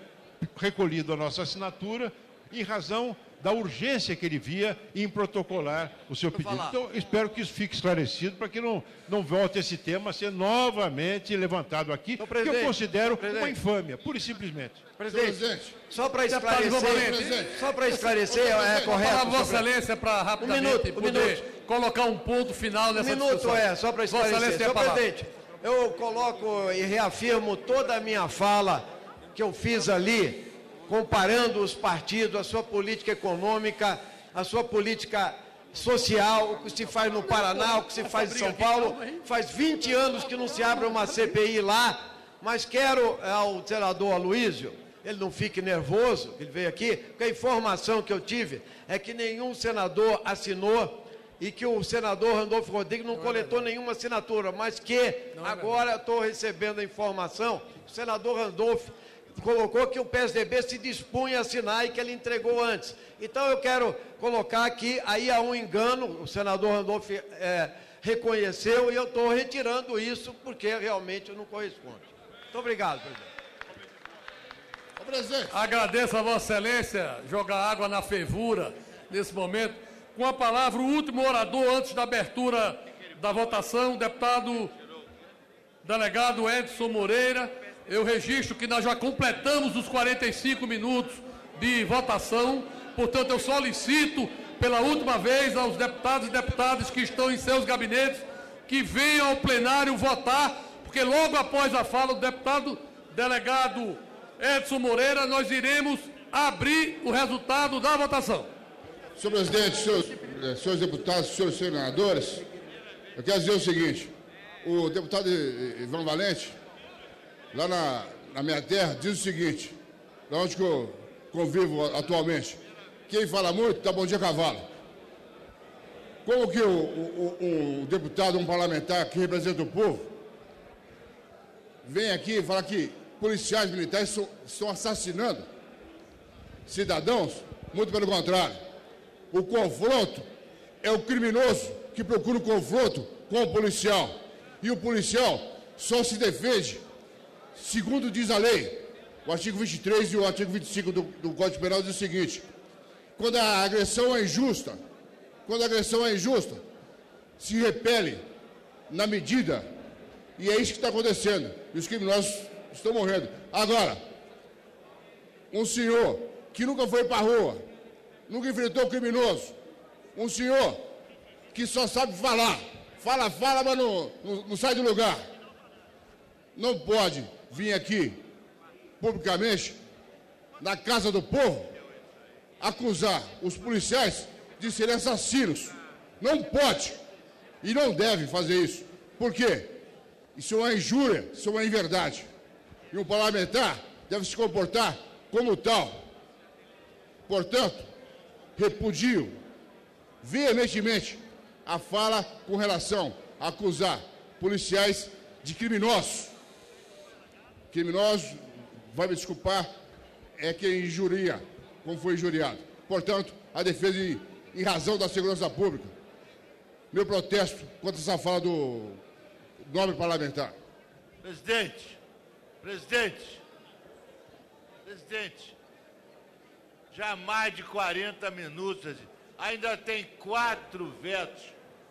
recolhido a nossa assinatura em razão da urgência que ele via em protocolar o seu pedido. Então, espero que isso fique esclarecido para que não, não volte esse tema a ser novamente levantado aqui, que eu considero uma infâmia, pura e simplesmente. Presidente, só para esclarecer, só para esclarecer, é correto. Falar Vossa Excelência para rapidamente um minuto, um minuto. colocar um ponto final nessa Um minuto discussão. é, só para Vossa esclarecer. Excelência tem a Senhor presidente, eu coloco e reafirmo toda a minha fala que eu fiz ali, comparando os partidos, a sua política econômica, a sua política social, o que se faz no Paraná, o que se faz em São Paulo. Faz 20 anos que não se abre uma CPI lá, mas quero eh, ao senador Aloysio, ele não fique nervoso, ele veio aqui, porque a informação que eu tive é que nenhum senador assinou e que o senador Randolfo Rodrigues não coletou nenhuma assinatura, mas que agora estou recebendo a informação, o senador Randolfo colocou que o PSDB se dispunha a assinar e que ele entregou antes. Então eu quero colocar aqui, aí há um engano, o senador Randolfo eh, reconheceu e eu estou retirando isso porque realmente não corresponde. Muito obrigado, presidente. Agradeço a Vossa Excelência jogar água na fervura nesse momento. Com a palavra, o último orador antes da abertura da votação, o deputado delegado Edson Moreira. Eu registro que nós já completamos os 45 minutos de votação, portanto, eu solicito pela última vez aos deputados e deputadas que estão em seus gabinetes que venham ao plenário votar, porque logo após a fala do deputado delegado Edson Moreira, nós iremos abrir o resultado da votação. Senhor presidente, senhores, eh, senhores deputados, senhores senadores, eu quero dizer o seguinte: o deputado Ivan Valente, lá na, na minha terra, diz o seguinte, lá onde que eu convivo atualmente: quem fala muito, dá bom dia cavalo. Como que o, o- o deputado, um parlamentar que representa o povo, vem aqui e fala que policiais militares estão, estão assassinando cidadãos? Muito pelo contrário. O confronto é o criminoso que procura o confronto com o policial. E o policial só se defende, segundo diz a lei. O artigo 23 e o artigo 25 do, do Código Penal diz o seguinte: quando a agressão é injusta, quando a agressão é injusta, se repele na medida, e é isso que está acontecendo, e os criminosos estão morrendo. Agora, um senhor que nunca foi para a rua, nunca enfrentou criminoso, um senhor que só sabe falar, fala, fala, mas não, não, não sai do lugar, não pode vir aqui publicamente na casa do povo acusar os policiais de serem assassinos. Não pode e não deve fazer isso. Por quê? Isso é uma injúria, isso é uma inverdade. E um parlamentar deve se comportar como tal. Portanto, repudio veementemente a fala com relação a acusar policiais de criminosos. Criminoso, vai me desculpar, é quem injuria, como foi injuriado. Portanto, a defesa em, em razão da segurança pública. Meu protesto contra essa fala do nobre parlamentar. Presidente, presidente, presidente, já há mais de 40 minutos, ainda tem quatro vetos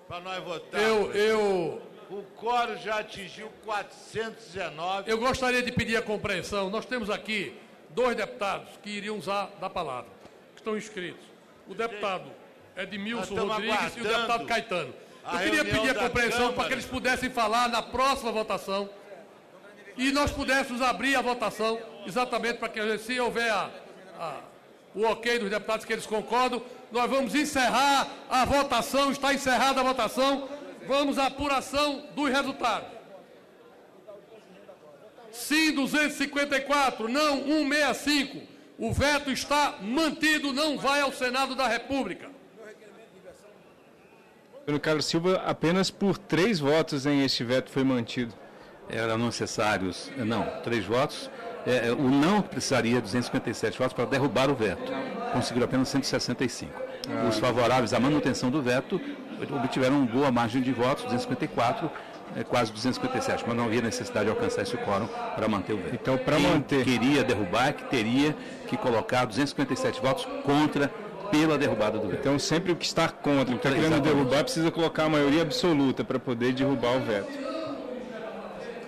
para nós votar. Eu, eu, O quórum já atingiu 419. eu gostaria de pedir a compreensão. Nós temos aqui dois deputados que iriam usar da palavra, que estão inscritos. O deputado Edmilson estamos Rodrigues e o deputado Caetano. Eu queria pedir a compreensão para que eles pudessem falar na próxima votação e nós pudéssemos abrir a votação exatamente para que, se houver a- a- o ok dos deputados que eles concordam, nós vamos encerrar a votação, está encerrada a votação, vamos à apuração dos resultados. Sim, 254, não 165. O veto está mantido, não vai ao Senado da República. Pelo Carlos Silva, apenas por três votos em este veto foi mantido. Eram necessários, não, três votos. É, o não precisaria de 257 votos para derrubar o veto. Conseguiram apenas 165. Ah. Os favoráveis à manutenção do veto obtiveram uma boa margem de votos, 254, é, quase 257, mas não havia necessidade de alcançar esse quórum para manter o veto. Então, para manter- queria derrubar, é que teria que colocar 257 votos contra pela derrubada do veto. Então, sempre o que está contra, o que está querendo Exatamente. derrubar, precisa colocar a maioria absoluta para poder derrubar o veto.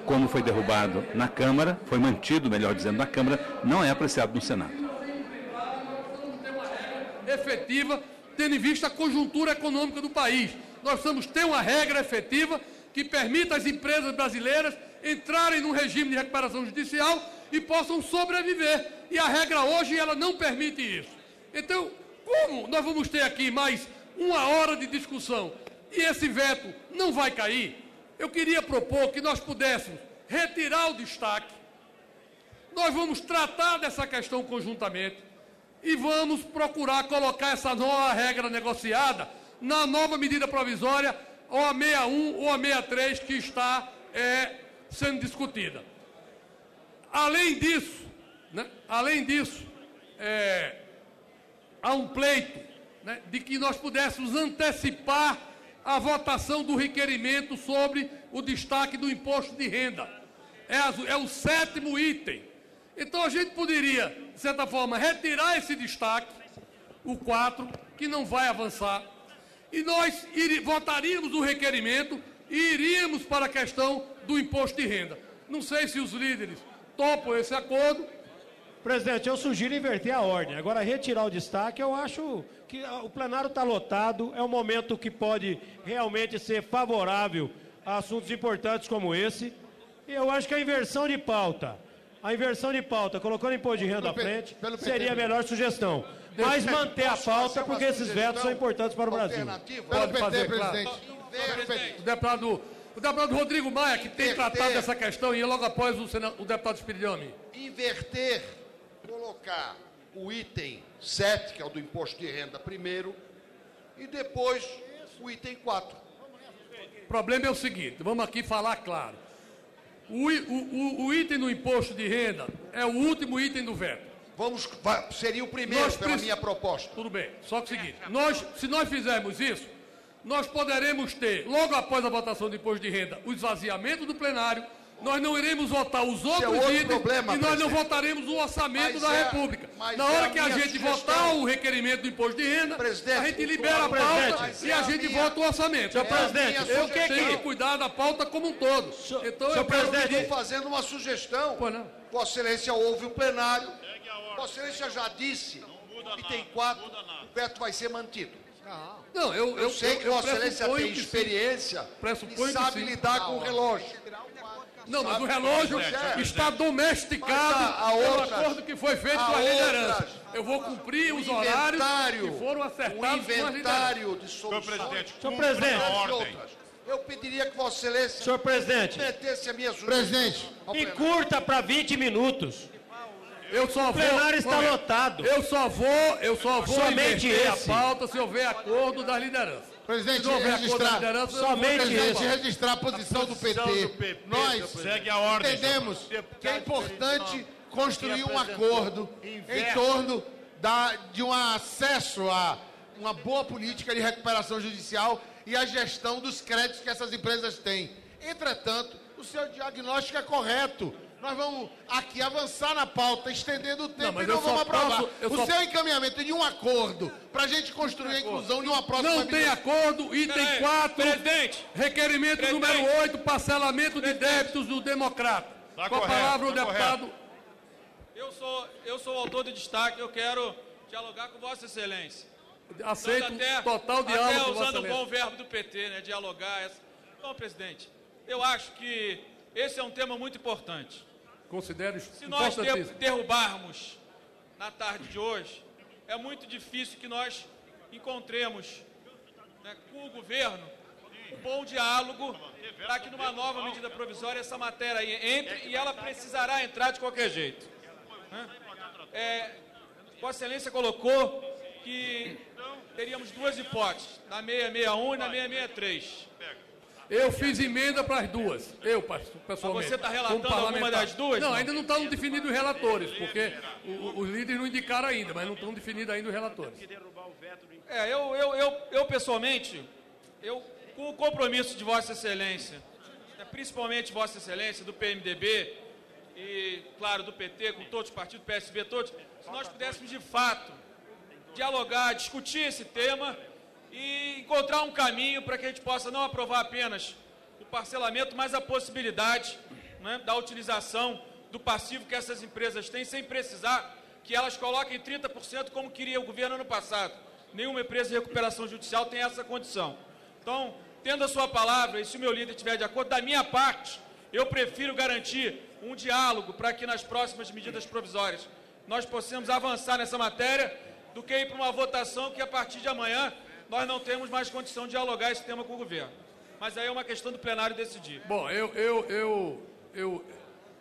Como foi derrubado na Câmara, foi mantido, melhor dizendo, na Câmara, não é apreciado no Senado. efetiva, tendo em vista a conjuntura econômica do país. Nós precisamos ter uma regra efetiva que permita às empresas brasileiras entrarem num regime de recuperação judicial e possam sobreviver. E a regra hoje ela não permite isso. Então, como nós vamos ter aqui mais uma hora de discussão e esse veto não vai cair, eu queria propor que nós pudéssemos retirar o destaque nós vamos tratar dessa questão conjuntamente e vamos procurar colocar essa nova regra negociada na nova medida provisória, ou a 61 ou a 63, que está é, sendo discutida. Além disso, né, além disso, é, há um pleito né, de que nós pudéssemos antecipar a votação do requerimento sobre o destaque do imposto de renda. É, é o sétimo item. Então a gente poderia, de certa forma, retirar esse destaque, o 4, que não vai avançar, e nós votaríamos o requerimento e iríamos para a questão do imposto de renda. Não sei se os líderes topam esse acordo. Presidente, eu sugiro inverter a ordem. Agora, retirar o destaque, eu acho que ah, o plenário está lotado, é um momento que pode realmente ser favorável a assuntos importantes como esse. E eu acho que a inversão de pauta, a inversão de pauta, colocando imposto de renda à frente, seria a melhor sugestão. Mas manter a pauta, porque esses vetos são importantes para o Brasil. Pode fazer, claro. O deputado, o deputado Rodrigo Maia, que tem tratado dessa questão, e logo após o, sena- o deputado Espiridione. Inverter, colocar o item 7, que é o do imposto de renda, primeiro, e depois o item 4. O problema é o seguinte, vamos aqui falar claro. O, o- o- item do imposto de renda é o último item do veto. Vamos, seria o primeiro Nós pela minha proposta. Tudo bem, só que é o seguinte, nós, se nós fizermos isso, nós poderemos ter, logo após a votação do imposto de renda, o esvaziamento do plenário, nós não iremos votar os outros outro itens problema, e nós não presidente. votaremos o orçamento Mas da é- República. Na é hora a que a minha gente sugestão. votar o requerimento do imposto de renda, a gente libera a pauta presidente. e a gente vota o orçamento. Senhor presidente, eu eu que tenho que- cuidar da pauta como um todo. Então eu Eu quero estou fazendo uma sugestão. Vossa Excelência ouve o plenário. Vossa Excelência já disse que tem quatro, o veto vai ser mantido. Não, eu, Eu sei que eu Vossa Excelência tem experiência e que sabe lidar com o relógio. Não, mas o relógio É. está domesticado há- há pelo outras- acordo que foi feito com a liderança. outras. Eu vou cumprir O os horários que foram o acertados com a inventário liderança. de soluções. Senhor presidente. e outras. Eu pediria que Vossa Excelência Senhor presidente. metesse a minha ao plenário. Encurta para 20 minutos. Eu só O vou. plenário está lotado. Eu só vou, eu só vou Somente inverter esse. a pauta se houver acordo das lideranças. Presidente, registrar, somente ter gente, jeito. registrar a posição, do PT. Nós Segue a ordem, entendemos que é importante construir um acordo em torno da, de um acesso a uma boa política de recuperação judicial e a gestão dos créditos que essas empresas têm. Entretanto, o seu diagnóstico é correto. Nós vamos aqui avançar na pauta, estendendo o tempo mas e não vamos aprovar. posso- o só- seu encaminhamento de um acordo para a gente construir a inclusão de uma próxima Não tem acordo, item Peraí, 4, presidente. requerimento Presidente. número 8, parcelamento de débitos do democrata. Tá Com a correto, palavra o tá deputado. Eu sou, eu sou o autor de destaque, eu quero dialogar com Vossa Excelência. Aceito Dando até, total diálogo até com Vossa usando o bom verbo do PT, né, dialogar. Essa... Bom, presidente, eu acho que esse é um tema muito importante. Considero Se nós derrubarmos na tarde de hoje, é muito difícil que nós encontremos né, com o governo um bom diálogo para que numa nova medida provisória essa matéria aí entre e ela precisará entrar de qualquer jeito. né? É, Vossa Excelência colocou que teríamos duas hipóteses, na 661 e na 663. Eu fiz emenda para as duas. Eu, pessoalmente. Mas você tá como relatando alguma das duas, Não, ainda não estão definidos os relatores, porque os líderes não indicaram ainda, mas não estão definidos ainda os relatores. É, eu, eu, eu, eu pessoalmente, eu, com o compromisso de Vossa Excelência, né, principalmente Vossa Excelência, do PMDB e, claro, do PT, com todos os partidos, PSB, todos, se nós pudéssemos de fato dialogar, discutir esse tema e encontrar um caminho para que a gente possa não aprovar apenas o parcelamento, mas a possibilidade né, da utilização do passivo que essas empresas têm, sem precisar que elas coloquem 30% como queria o governo ano passado. Nenhuma empresa de recuperação judicial tem essa condição. Então, tendo a sua palavra, e se o meu líder estiver de acordo, da minha parte, eu prefiro garantir um diálogo para que nas próximas medidas provisórias nós possamos avançar nessa matéria do que ir para uma votação que a partir de amanhã nós não temos mais condição de dialogar esse tema com o governo. Mas aí é uma questão do plenário decidir. Bom, eu, eu, eu, eu,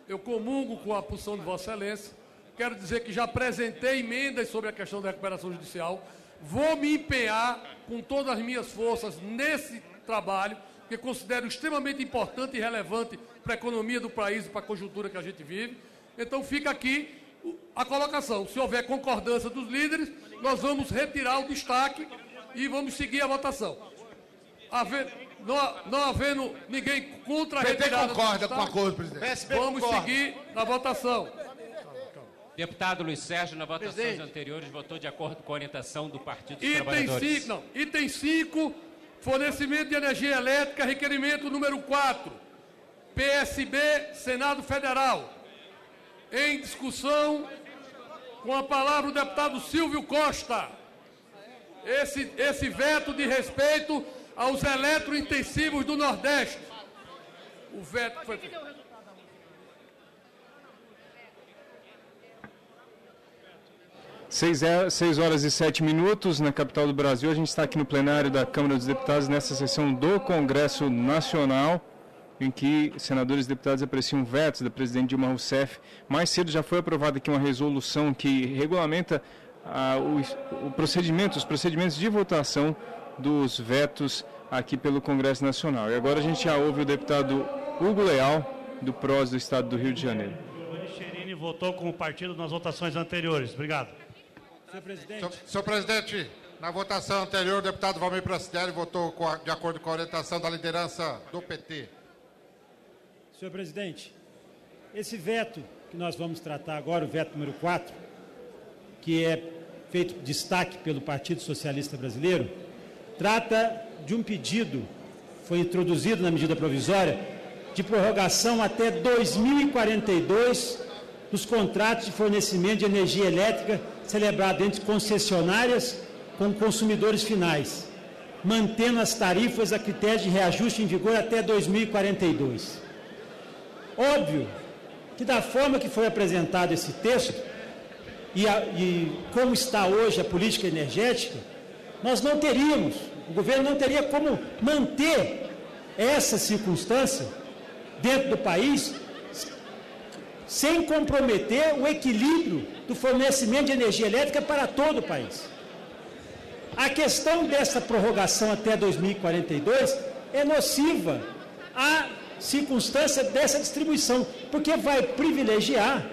eu comungo com a posição de Vossa Excelência. Quero dizer que já apresentei emendas sobre a questão da recuperação judicial. Vou me empenhar com todas as minhas forças nesse trabalho, que considero extremamente importante e relevante para a economia do país e para a conjuntura que a gente vive. Então fica aqui a colocação. Se houver concordância dos líderes, nós vamos retirar o destaque e vamos seguir a votação. Haver- não, não havendo ninguém contra a PT concorda com o acordo, presidente. Vamos concorda. seguir na votação. Deputado Luiz Sérgio, na votações Presidente. anteriores, votou de acordo com a orientação do Partido dos Item Trabalhadores. 5, não. Item 5, fornecimento de energia elétrica, requerimento número 4. PSB, Senado Federal. Em discussão, com a palavra o deputado Silvio Costa. Esse, esse veto de respeito aos eletrointensivos do Nordeste. O veto foi feito. Seis, é- seis horas e sete minutos na capital do Brasil. A gente está aqui no plenário da Câmara dos Deputados nessa sessão do Congresso Nacional, em que senadores e deputados apreciam vetos da presidente Dilma Rousseff. Mais cedo já foi aprovada aqui uma resolução que regulamenta ah, o, o procedimento, os procedimentos de votação dos vetos aqui pelo Congresso Nacional. E agora a gente já ouve o deputado Hugo Leal, do PROS do Estado do Rio de Janeiro. Micherini votou com o partido nas votações anteriores. Obrigado. Senhor presidente. Senhor, senhor presidente, na votação anterior, o deputado Valmir Pracidelli votou com a- de acordo com a orientação da liderança do PT. Senhor presidente, esse veto que nós vamos tratar agora, o veto número 4, que é feito destaque pelo Partido Socialista Brasileiro, trata de um pedido, foi introduzido na medida provisória, de prorrogação até 2042 dos contratos de fornecimento de energia elétrica celebrados entre concessionárias com consumidores finais, mantendo as tarifas a critério de reajuste em vigor até 2042. Óbvio que da forma que foi apresentado esse texto e, a- e como está hoje a política energética, nós não teríamos, o governo não teria como manter essa circunstância dentro do país sem comprometer o equilíbrio do fornecimento de energia elétrica para todo o país. A questão dessa prorrogação até 2042 é nociva à circunstância dessa distribuição, porque vai privilegiar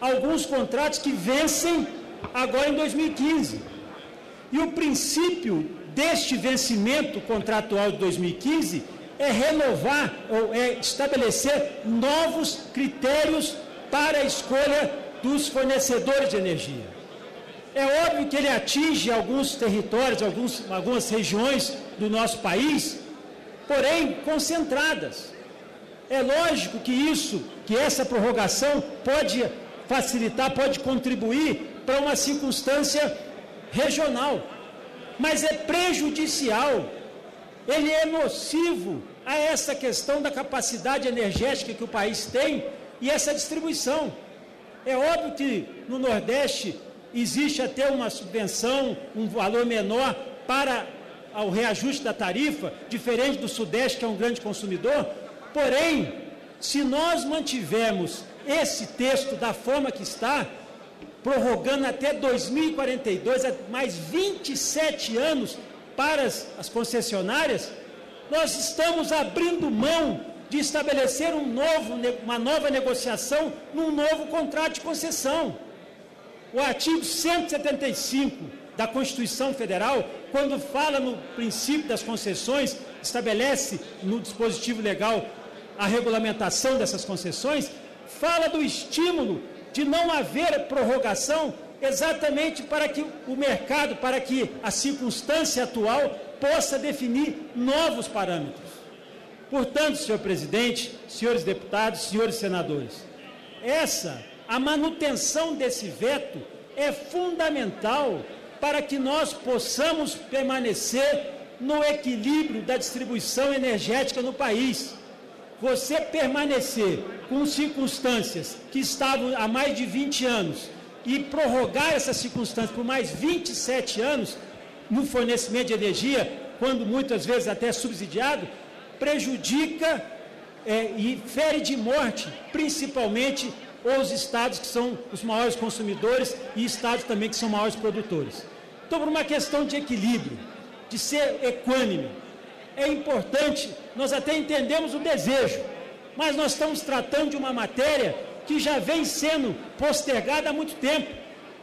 alguns contratos que vencem agora em 2015. E o princípio deste vencimento contratual de 2015 é renovar ou é estabelecer novos critérios para a escolha dos fornecedores de energia. É óbvio que ele atinge alguns territórios, alguns, algumas regiões do nosso país, porém concentradas. É lógico que isso, que essa prorrogação pode facilitar, pode contribuir para uma circunstância regional, mas é prejudicial, ele é nocivo a essa questão da capacidade energética que o país tem e essa distribuição. É óbvio que no Nordeste existe até uma subvenção, um valor menor para o reajuste da tarifa, diferente do Sudeste, que é um grande consumidor. Porém, se nós mantivermos esse texto da forma que está, prorrogando até 2042, mais 27 anos para as, as concessionárias, nós estamos abrindo mão de estabelecer um novo, uma nova negociação num novo contrato de concessão. O artigo 175 da Constituição Federal, quando fala no princípio das concessões, estabelece no dispositivo legal a regulamentação dessas concessões, fala do estímulo de não haver prorrogação exatamente para que o mercado, para que a circunstância atual possa definir novos parâmetros. Portanto, senhor presidente, senhores deputados, senhores senadores, essa, a manutenção desse veto é fundamental para que nós possamos permanecer no equilíbrio da distribuição energética no país. Você permanecer com circunstâncias que estavam há mais de 20 anos e prorrogar essas circunstâncias por mais 27 anos no fornecimento de energia, quando muitas vezes até subsidiado, prejudica é, e fere de morte, principalmente os estados que são os maiores consumidores e estados também que são maiores produtores. Então, por uma questão de equilíbrio, de ser equânime, é importante, nós até entendemos o desejo, mas nós estamos tratando de uma matéria que já vem sendo postergada há muito tempo.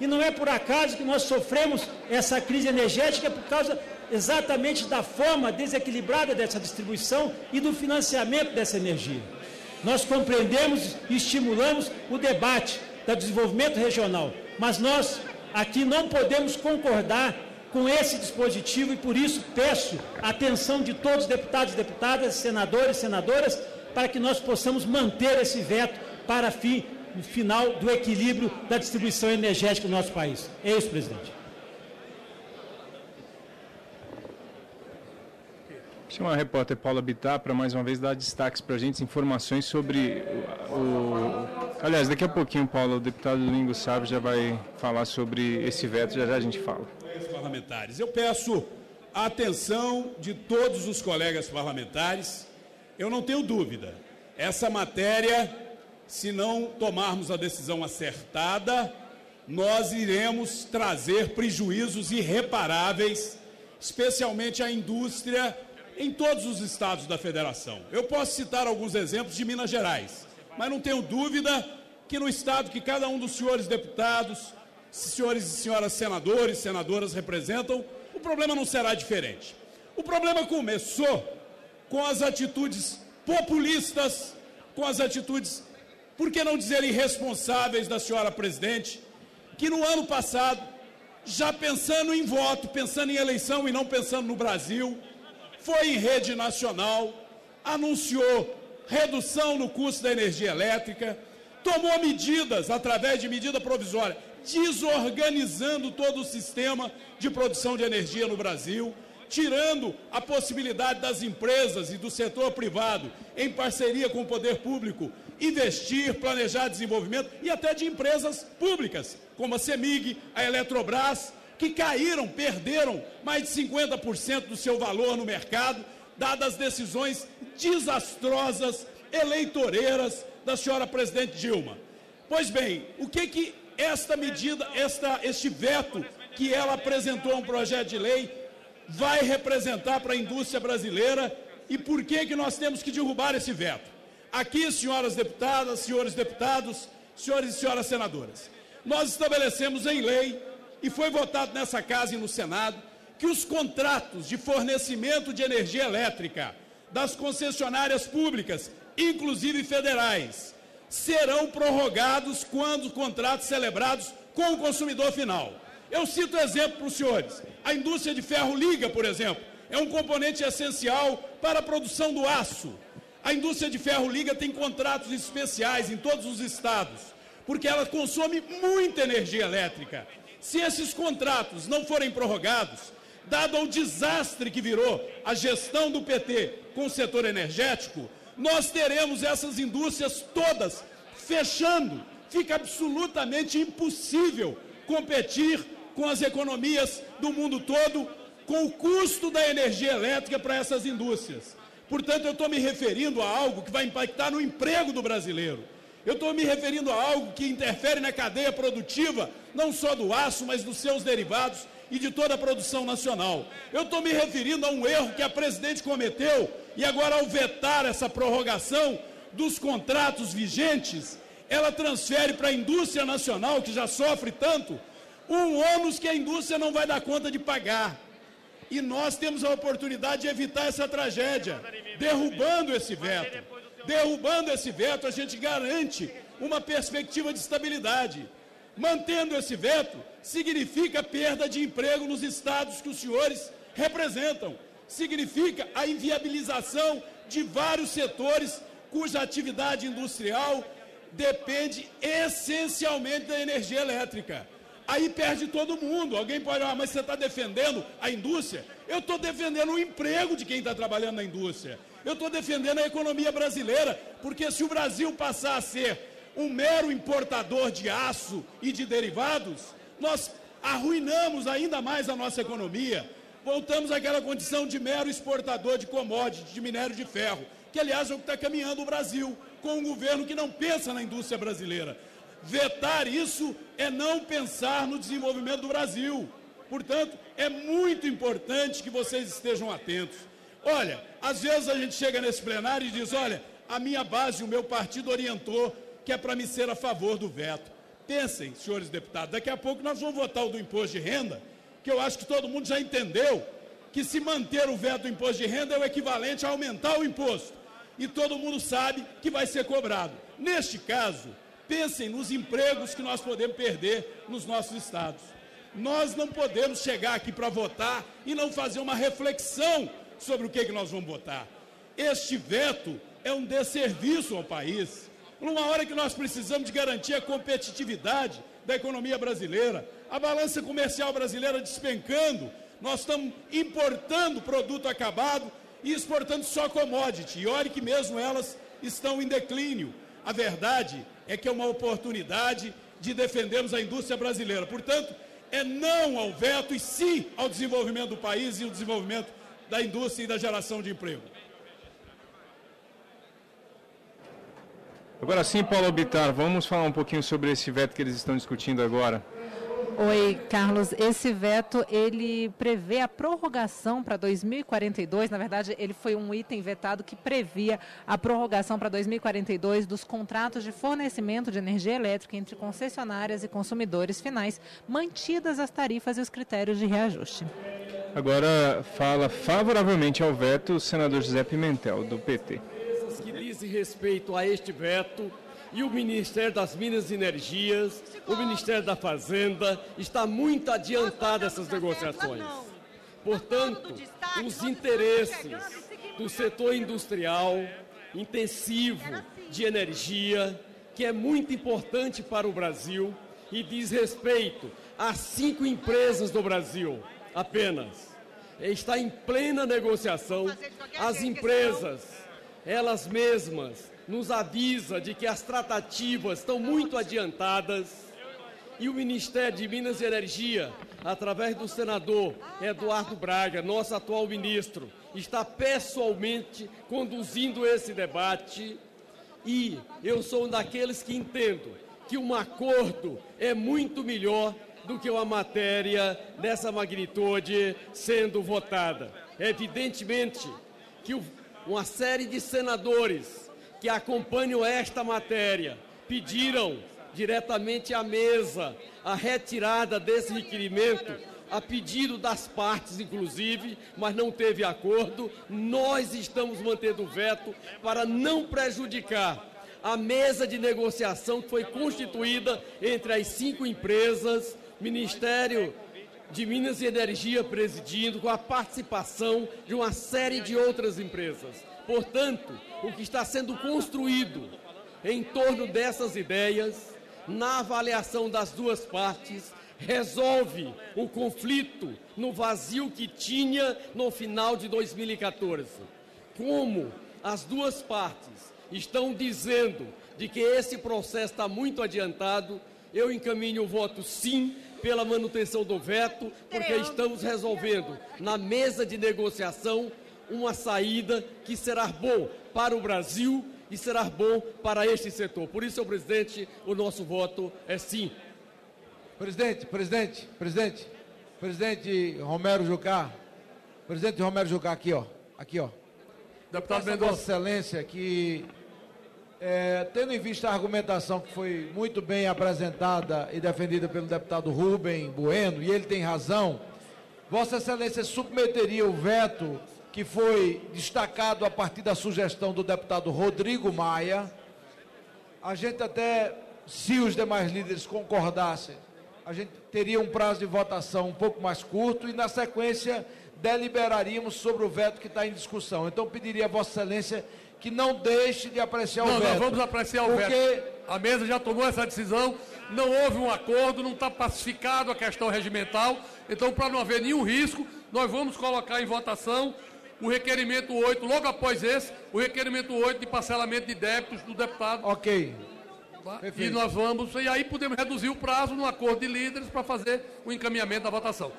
E não é por acaso que nós sofremos essa crise energética por causa exatamente da forma desequilibrada dessa distribuição e do financiamento dessa energia. Nós compreendemos e estimulamos o debate do desenvolvimento regional, mas nós aqui não podemos concordar com esse dispositivo e por isso peço a atenção de todos os deputados, deputadas, senadores, senadoras, para que nós possamos manter esse veto para fim final do equilíbrio da distribuição energética do nosso país. É isso, presidente. Chama a repórter Paula Bittar para mais uma vez dar destaques para a gente, informações sobre o, Aliás, daqui a pouquinho, Paula, o deputado Domingos Sávio já vai falar sobre esse veto, já já a gente fala. Parlamentares, eu peço a atenção de todos os colegas parlamentares. Eu não tenho dúvida, essa matéria, se não tomarmos a decisão acertada, nós iremos trazer prejuízos irreparáveis, especialmente à indústria em todos os estados da federação. Eu posso citar alguns exemplos de Minas Gerais, mas não tenho dúvida que no estado que cada um dos senhores deputados, senhores e senhoras senadores, senadoras representam, o problema não será diferente. O problema começou com as atitudes populistas, com as atitudes, por que não dizer irresponsáveis da senhora presidente, que no ano passado, já pensando em voto, pensando em eleição e não pensando no Brasil, foi em rede nacional, anunciou redução no custo da energia elétrica, tomou medidas através de medida provisória, desorganizando todo o sistema de produção de energia no Brasil, tirando a possibilidade das empresas e do setor privado, em parceria com o poder público, investir, planejar desenvolvimento e até de empresas públicas, como a CEMIG, a Eletrobras, que caíram, perderam mais de 50% do seu valor no mercado, dadas decisões desastrosas, eleitoreiras da senhora presidente Dilma. Pois bem, o que que esta medida, esta, este veto que ela apresentou um projeto de lei vai representar para a indústria brasileira e por que, que nós temos que derrubar esse veto. Aqui, senhoras deputadas, senhores deputados, senhores e senhoras senadoras, nós estabelecemos em lei, e foi votado nessa casa e no Senado, que os contratos de fornecimento de energia elétrica das concessionárias públicas, inclusive federais, serão prorrogados quando os contratos celebrados com o consumidor final. Eu cito exemplo para os senhores. A indústria de ferro liga, por exemplo, é um componente essencial para a produção do aço. A indústria de ferro liga tem contratos especiais em todos os estados, porque ela consome muita energia elétrica. Se esses contratos não forem prorrogados, dado o desastre que virou a gestão do PT com o setor energético, nós teremos essas indústrias todas fechando. Fica absolutamente impossível competir com as economias do mundo todo com o custo da energia elétrica para essas indústrias. Portanto, eu estou me referindo a algo que vai impactar no emprego do brasileiro. Eu estou me referindo a algo que interfere na cadeia produtiva, não só do aço, mas dos seus derivados e de toda a produção nacional. Eu estou me referindo a um erro que a presidente cometeu e agora, ao vetar essa prorrogação dos contratos vigentes, ela transfere para a indústria nacional, que já sofre tanto, um ônus que a indústria não vai dar conta de pagar. E nós temos a oportunidade de evitar essa tragédia, derrubando esse veto. Derrubando esse veto, a gente garante uma perspectiva de estabilidade. Mantendo esse veto, significa perda de emprego nos estados que os senhores representam. Significa a inviabilização de vários setores cuja atividade industrial depende essencialmente da energia elétrica. Aí perde todo mundo. Alguém pode falar, ah, mas você está defendendo a indústria? Eu estou defendendo o emprego de quem está trabalhando na indústria. Eu estou defendendo a economia brasileira, porque se o Brasil passar a ser um mero importador de aço e de derivados, nós arruinamos ainda mais a nossa economia. Voltamos àquela condição de mero exportador de commodities, de minério de ferro, que aliás é o que está caminhando o Brasil, com um governo que não pensa na indústria brasileira. Vetar isso é não pensar no desenvolvimento do Brasil. Portanto, é muito importante que vocês estejam atentos. Olha, às vezes a gente chega nesse plenário e diz: olha, a minha base, o meu partido orientou que é para me ser a favor do veto. Pensem, senhores deputados, daqui a pouco nós vamos votar o do imposto de renda, que eu acho que todo mundo já entendeu que se manter o veto do imposto de renda é o equivalente a aumentar o imposto. E todo mundo sabe que vai ser cobrado. Neste caso, Pensem nos empregos que nós podemos perder nos nossos estados. Nós não podemos chegar aqui para votar e não fazer uma reflexão sobre o que, que nós vamos votar. Este veto é um desserviço ao país. Numa hora que nós precisamos de garantir a competitividade da economia brasileira, a balança comercial brasileira despencando, nós estamos importando produto acabado e exportando só commodity. E olhe que mesmo elas estão em declínio. A verdade é que é uma oportunidade de defendermos a indústria brasileira. Portanto, é não ao veto e sim ao desenvolvimento do país e o desenvolvimento da indústria e da geração de emprego. Agora sim, Paulo Bitar, vamos falar um pouquinho sobre esse veto que eles estão discutindo agora. Oi, Carlos. Esse veto ele prevê a prorrogação para 2042. Na verdade, ele foi um item vetado que previa a prorrogação para 2042 dos contratos de fornecimento de energia elétrica entre concessionárias e consumidores finais, mantidas as tarifas e os critérios de reajuste. Agora fala favoravelmente ao veto o senador José Pimentel, do PT. Dizem respeito a este veto e o Ministério das Minas e Energias, o Ministério da Fazenda, está muito adiantado essas negociações. Portanto, os interesses do setor industrial intensivo de energia, que é muito importante para o Brasil e diz respeito a cinco empresas do Brasil apenas. Está em plena negociação. As empresas, elas mesmas, nos avisa de que as tratativas estão muito adiantadas e o Ministério de Minas e Energia, através do senador Eduardo Braga, nosso atual ministro, está pessoalmente conduzindo esse debate e eu sou um daqueles que entendo que um acordo é muito melhor do que uma matéria dessa magnitude sendo votada. Evidentemente que uma série de senadores que acompanham esta matéria pediram diretamente à mesa a retirada desse requerimento, a pedido das partes, inclusive, mas não teve acordo. Nós estamos mantendo o veto para não prejudicar a mesa de negociação que foi constituída entre as cinco empresas, Ministério de Minas e Energia presidindo, com a participação de uma série de outras empresas. Portanto, o que está sendo construído em torno dessas ideias na avaliação das duas partes, resolve o conflito no vazio que tinha no final de 2014. Como as duas partes estão dizendo de que esse processo está muito adiantado, eu encaminho o voto sim pela manutenção do veto, porque estamos resolvendo na mesa de negociação uma saída que será boa para o Brasil e será bom para este setor. Por isso, senhor presidente, o nosso voto é sim. Presidente, presidente, presidente, presidente Romero Jucá, presidente Romero Jucá, aqui ó, aqui ó. Deputado Mendonça. Vossa Excelência que, é, tendo em vista a argumentação que foi muito bem apresentada e defendida pelo deputado Rubem Bueno, e ele tem razão, Vossa Excelência submeteria o veto que foi destacado a partir da sugestão do deputado Rodrigo Maia. A gente até, se os demais líderes concordassem, a gente teria um prazo de votação um pouco mais curto e, na sequência, deliberaríamos sobre o veto que está em discussão. Então, pediria a Vossa Excelência que não deixe de apreciar não, o veto. Nós vamos apreciar o porque... veto. A mesa já tomou essa decisão, não houve um acordo, não está pacificado a questão regimental. Então, para não haver nenhum risco, nós vamos colocar em votação o requerimento 8, logo após esse, o requerimento 8 de parcelamento de débitos do deputado. Ok. Tá? E nós vamos, e aí podemos reduzir o prazo no acordo de líderes para fazer o encaminhamento da votação.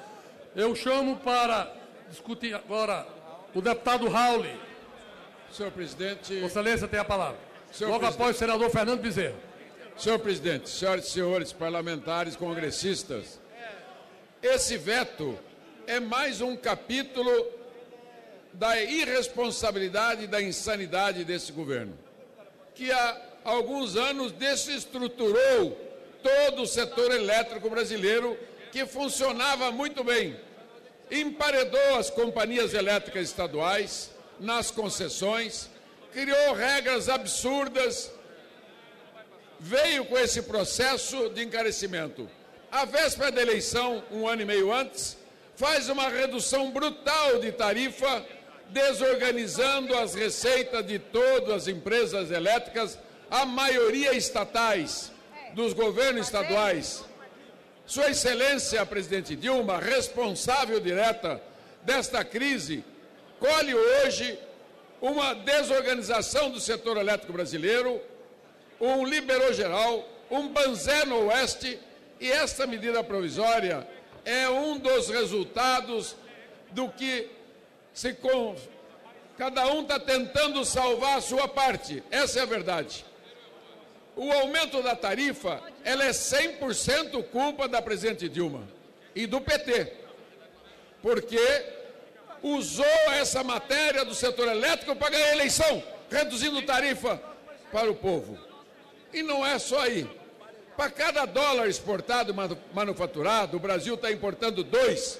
Eu chamo para discutir agora o deputado Raul. Senhor presidente. Vossa Excelência tem a palavra. Senhor Logo presidente. após o senador Fernando Bezerra. Senhor presidente, senhoras e senhores parlamentares congressistas, esse veto é mais um capítulo da irresponsabilidade e da insanidade desse governo, que há alguns anos desestruturou todo o setor elétrico brasileiro, que funcionava muito bem. Emparedou as companhias elétricas estaduais nas concessões, criou regras absurdas, veio com esse processo de encarecimento. A véspera da eleição, um ano e meio antes, faz uma redução brutal de tarifa desorganizando as receitas de todas as empresas elétricas, a maioria estatais, dos governos estaduais. Sua Excelência, presidente Dilma, responsável direta desta crise, colhe hoje uma desorganização do setor elétrico brasileiro, um liberou geral, um banzé no oeste, e esta medida provisória é um dos resultados do que se com... cada um está tentando salvar a sua parte. Essa é a verdade. O aumento da tarifa, ela é 100% culpa da presidente Dilma e do PT. Porque usou essa matéria do setor elétrico para ganhar a eleição, reduzindo tarifa para o povo. E não é só aí. Para cada dólar exportado manufaturado, o Brasil está importando dois.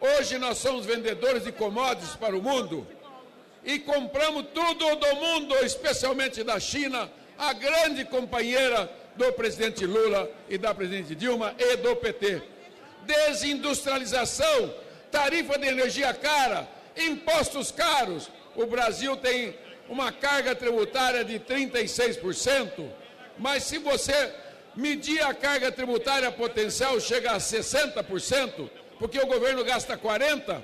Hoje nós somos vendedores de commodities para o mundo e compramos tudo do mundo, especialmente da China, a grande companheira do presidente Lula e da presidente Dilma e do PT. Desindustrialização, tarifa de energia cara, impostos caros. O Brasil tem uma carga tributária de 36%, mas se você medir a carga tributária potencial, chega a 60%, porque o governo gasta 40%,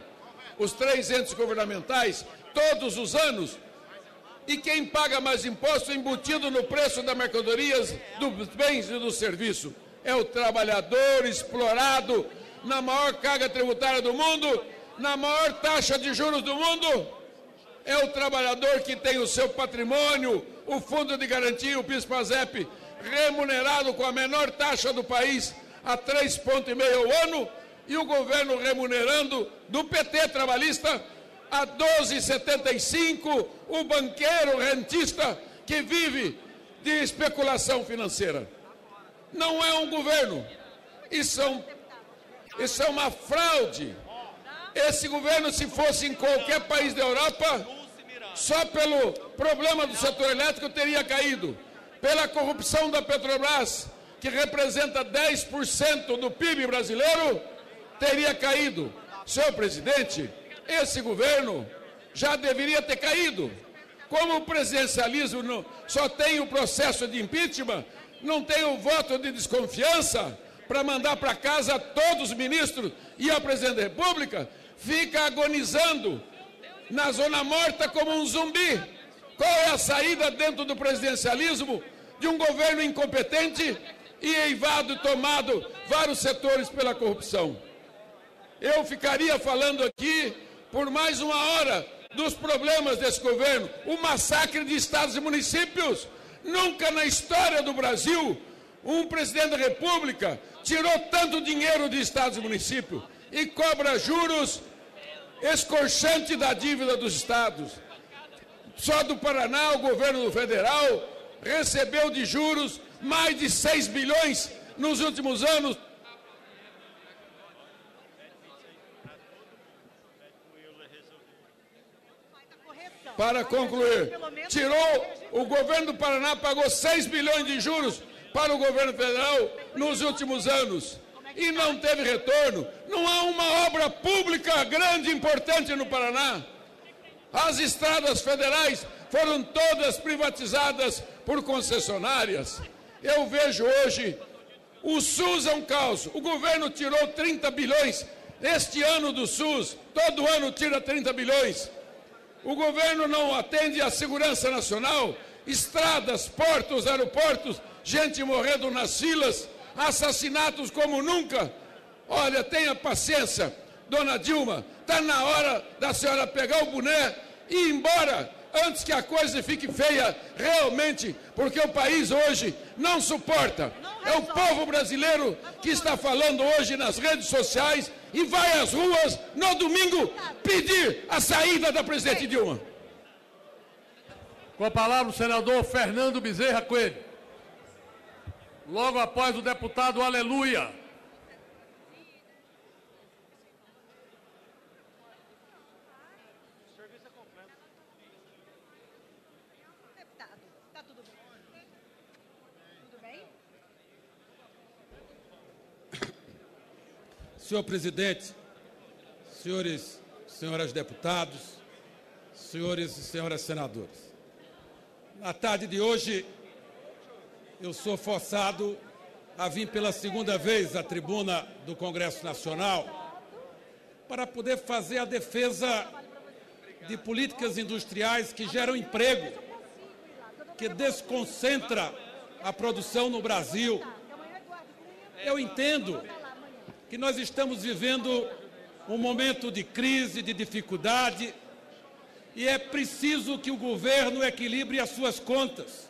os três entes governamentais, todos os anos, e quem paga mais imposto embutido no preço das mercadorias, dos bens e do serviço? É o trabalhador explorado na maior carga tributária do mundo, na maior taxa de juros do mundo. É o trabalhador que tem o seu patrimônio, o fundo de garantia, o PIS-PASEP, remunerado com a menor taxa do país, a 3,5 ao ano e o governo remunerando do PT trabalhista a 12,75 o banqueiro rentista que vive de especulação financeira. Não é um governo. É, um, isso é uma fraude. Esse governo, se fosse em qualquer país da Europa, só pelo problema do setor elétrico teria caído. Pela corrupção da Petrobras, que representa 10% do PIB brasileiro, teria caído. Senhor presidente, esse governo já deveria ter caído. Como o presidencialismo só tem o processo de impeachment, não tem o voto de desconfiança para mandar para casa todos os ministros e a presidente da República, fica agonizando na zona morta como um zumbi. Qual é a saída dentro do presidencialismo de um governo incompetente e eivado e tomado vários setores pela corrupção? Eu ficaria falando aqui por mais uma hora dos problemas desse governo, o massacre de estados e municípios. Nunca na história do Brasil um presidente da República tirou tanto dinheiro de estados e municípios e cobra juros escorchante da dívida dos estados. Só do Paraná, o governo federal recebeu de juros mais de 6 bilhões nos últimos anos Para concluir, tirou, o governo do Paraná pagou 6 bilhões de juros para o governo federal nos últimos anos e não teve retorno. Não há uma obra pública grande e importante no Paraná. As estradas federais foram todas privatizadas por concessionárias. Eu vejo hoje o SUS é um caos. O governo tirou 30 bilhões este ano do SUS. Todo ano tira 30 bilhões. O governo não atende à segurança nacional, estradas, portos, aeroportos, gente morrendo nas filas, assassinatos como nunca. Olha, tenha paciência, dona Dilma, está na hora da senhora pegar o boné e ir embora antes que a coisa fique feia realmente, porque o país hoje não suporta. É o povo brasileiro que está falando hoje nas redes sociais e vai às ruas no domingo pedir a saída da presidente Dilma. Com a palavra o senador Fernando Bezerra Coelho. Logo após o deputado Aleluia. Senhor presidente, senhores, senhoras deputados, senhores e senhoras senadores. Na tarde de hoje, eu sou forçado a vir pela segunda vez à tribuna do Congresso Nacional para poder fazer a defesa de políticas industriais que geram emprego, que desconcentra a produção no Brasil. Eu entendo que nós estamos vivendo um momento de crise, de dificuldade, e é preciso que o governo equilibre as suas contas.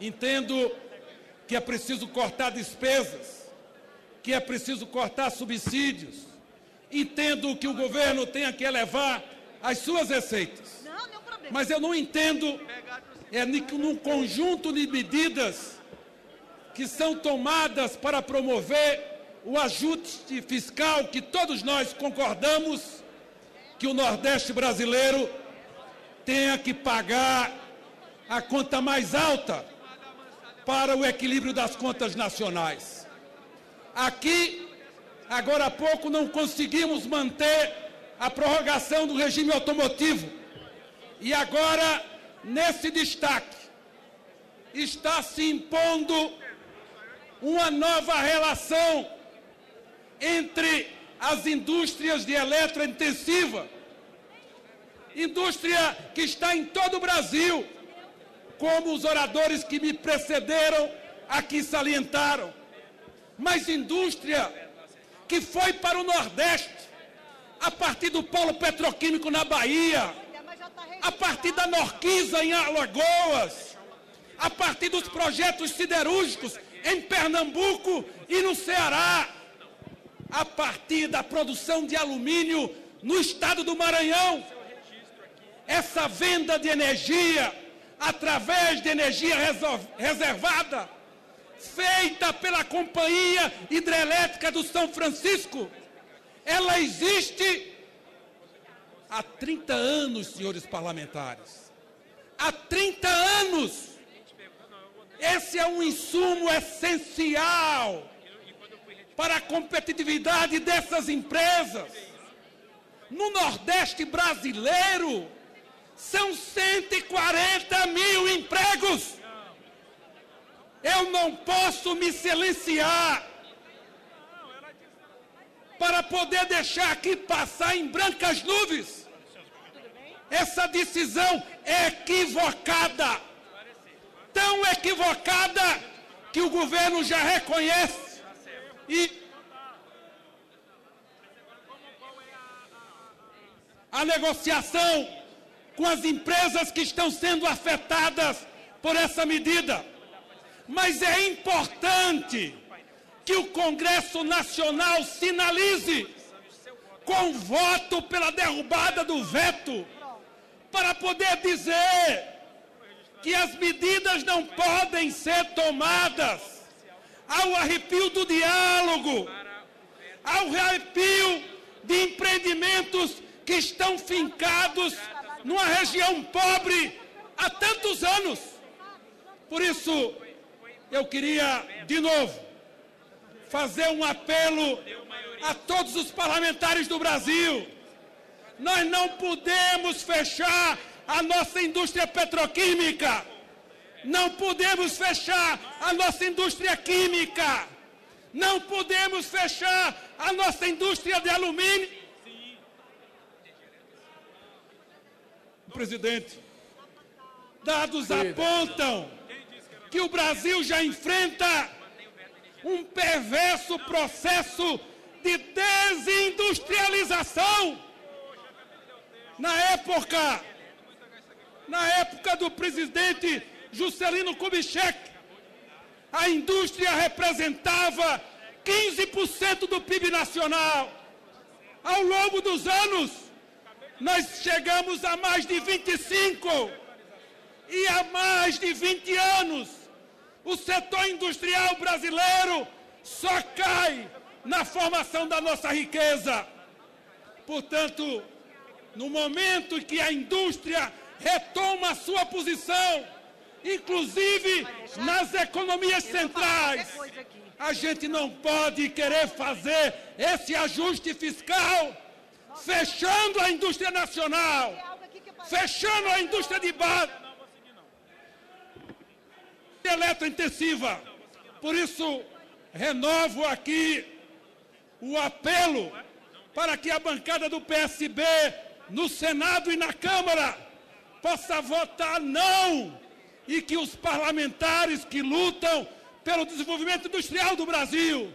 Entendo que é preciso cortar despesas, que é preciso cortar subsídios. Entendo que o governo tenha que elevar as suas receitas. Mas eu não entendo é num conjunto de medidas que são tomadas para promover o ajuste fiscal que todos nós concordamos que o Nordeste brasileiro tenha que pagar a conta mais alta para o equilíbrio das contas nacionais. Aqui, agora há pouco, não conseguimos manter a prorrogação do regime automotivo. E agora, nesse destaque, está se impondo uma nova relação entre as indústrias de eletrointensiva, indústria que está em todo o Brasil, como os oradores que me precederam aqui salientaram, mas indústria que foi para o Nordeste, a partir do polo petroquímico na Bahia, a partir da Norquiza em Alagoas, a partir dos projetos siderúrgicos em Pernambuco e no Ceará, a partir da produção de alumínio no estado do Maranhão. Essa venda de energia, através de energia reservada, feita pela Companhia Hidrelétrica do São Francisco, ela existe há 30 anos, senhores parlamentares. Há 30 anos. Esse é um insumo essencial para a competitividade dessas empresas. No Nordeste brasileiro, são 140 mil empregos. Eu não posso me silenciar para poder deixar aqui passar em brancas nuvens essa decisão é equivocada. Tão equivocada que o governo já reconhece e a negociação com as empresas que estão sendo afetadas por essa medida. Mas é importante que o Congresso Nacional sinalize com voto pela derrubada do veto para poder dizer que as medidas não podem ser tomadas ao arrepio do diálogo, ao arrepio de empreendimentos que estão fincados numa região pobre há tantos anos. Por isso, eu queria, de novo, fazer um apelo a todos os parlamentares do Brasil nós não podemos fechar a nossa indústria petroquímica. Não podemos fechar a nossa indústria química. Não podemos fechar a nossa indústria de alumínio. Presidente, dados apontam que o Brasil já enfrenta um perverso processo de desindustrialização. Na época, na época do presidente Juscelino Kubitschek, a indústria representava 15% do PIB nacional. Ao longo dos anos, nós chegamos a mais de 25. E há mais de 20 anos, o setor industrial brasileiro só cai na formação da nossa riqueza. Portanto, no momento em que a indústria retoma a sua posição, inclusive nas economias centrais, a gente não pode querer fazer esse ajuste fiscal fechando a indústria nacional, fechando a indústria de base eletrointensiva. Por isso, renovo aqui o apelo para que a bancada do PSB no Senado e na Câmara possa votar não e que os parlamentares que lutam pelo desenvolvimento industrial do Brasil,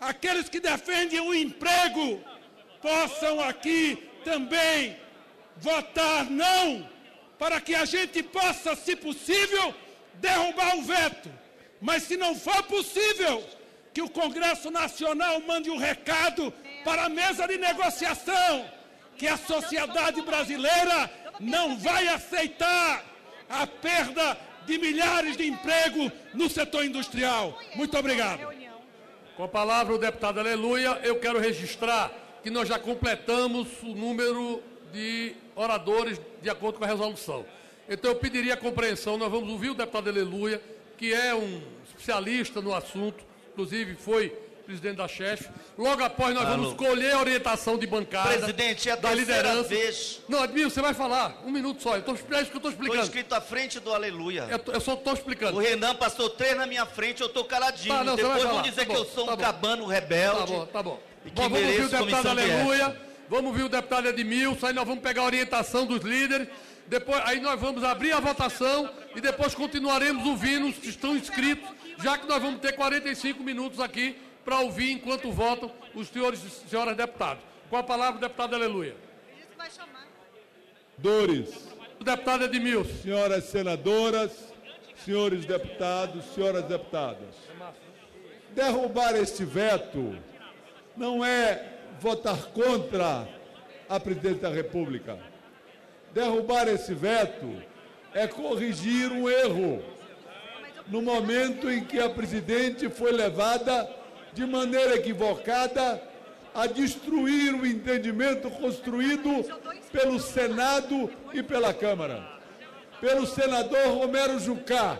aqueles que defendem o emprego, possam aqui também votar não, para que a gente possa, se possível, derrubar o veto. Mas se não for possível, que o Congresso Nacional mande um recado para a mesa de negociação que a sociedade brasileira não vai aceitar a perda de milhares de empregos no setor industrial. Muito obrigado. Com a palavra o deputado Aleluia, eu quero registrar que nós já completamos o número de oradores de acordo com a resolução. Então eu pediria a compreensão, nós vamos ouvir o deputado Aleluia, que é um especialista no assunto, inclusive foi presidente da chefe. Logo após nós Alô. vamos colher a orientação de bancada. Presidente, é a da liderança. vez. Não, Admir, você vai falar. Um minuto só. Eu tô, é isso que eu estou explicando. Estou escrito à frente do Aleluia. Eu, eu só estou explicando. O Renan passou três na minha frente, eu estou caladinho. Tá, não, Depois vão dizer tá que eu sou tá um cabano rebelde. Tá bom, tá bom. Bom vamos ouvir o deputado Aleluia. Vamos ouvir o deputado Edmilson. Aí nós vamos pegar a orientação dos líderes. Depois, aí nós vamos abrir a votação e depois continuaremos ouvindo os que estão inscritos, já que nós vamos ter 45 minutos aqui para ouvir enquanto votam os senhores e senhoras deputados. Com a palavra, o deputado Aleluia. vai chamar. Dores. O deputado Edmilson. Senhoras senadoras, senhores deputados, senhoras deputadas. Derrubar este veto não é votar contra a presidente da República. Derrubar esse veto é corrigir um erro no momento em que a presidente foi levada de maneira equivocada a destruir o entendimento construído pelo Senado e pela Câmara. Pelo senador Romero Jucá,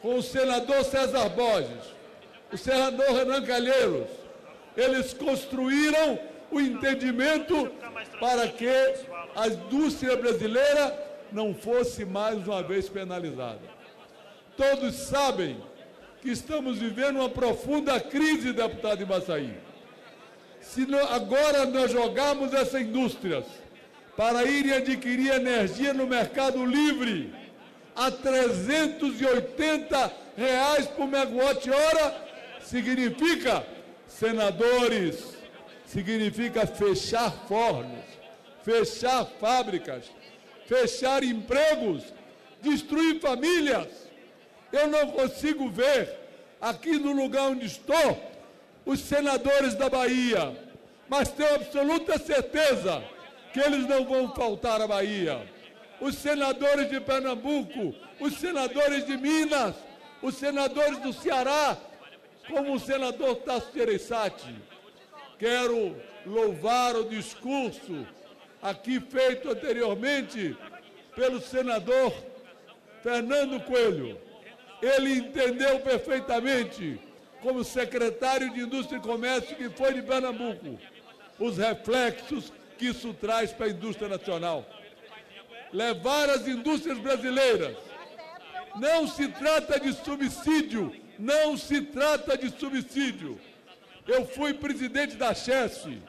com o senador César Borges, o senador Renan Calheiros, eles construíram o entendimento para que a indústria brasileira não fosse mais uma vez penalizada. Todos sabem que estamos vivendo uma profunda crise, deputado Ibaçaí. Se agora nós jogarmos essas indústrias para irem adquirir energia no mercado livre a 380 reais por megawatt-hora, significa, senadores, significa fechar fornos, fechar fábricas, fechar empregos, destruir famílias. Eu não consigo ver aqui no lugar onde estou os senadores da Bahia, mas tenho absoluta certeza que eles não vão faltar à Bahia. Os senadores de Pernambuco, os senadores de Minas, os senadores do Ceará, como o senador Tasso Gereissati. Quero louvar o discurso aqui feito anteriormente pelo senador Fernando Coelho. Ele entendeu perfeitamente, como secretário de Indústria e Comércio que foi de Pernambuco, os reflexos que isso traz para a indústria nacional. Levar as indústrias brasileiras. Não se trata de subsídio, não se trata de subsídio. Eu fui presidente da Chesse.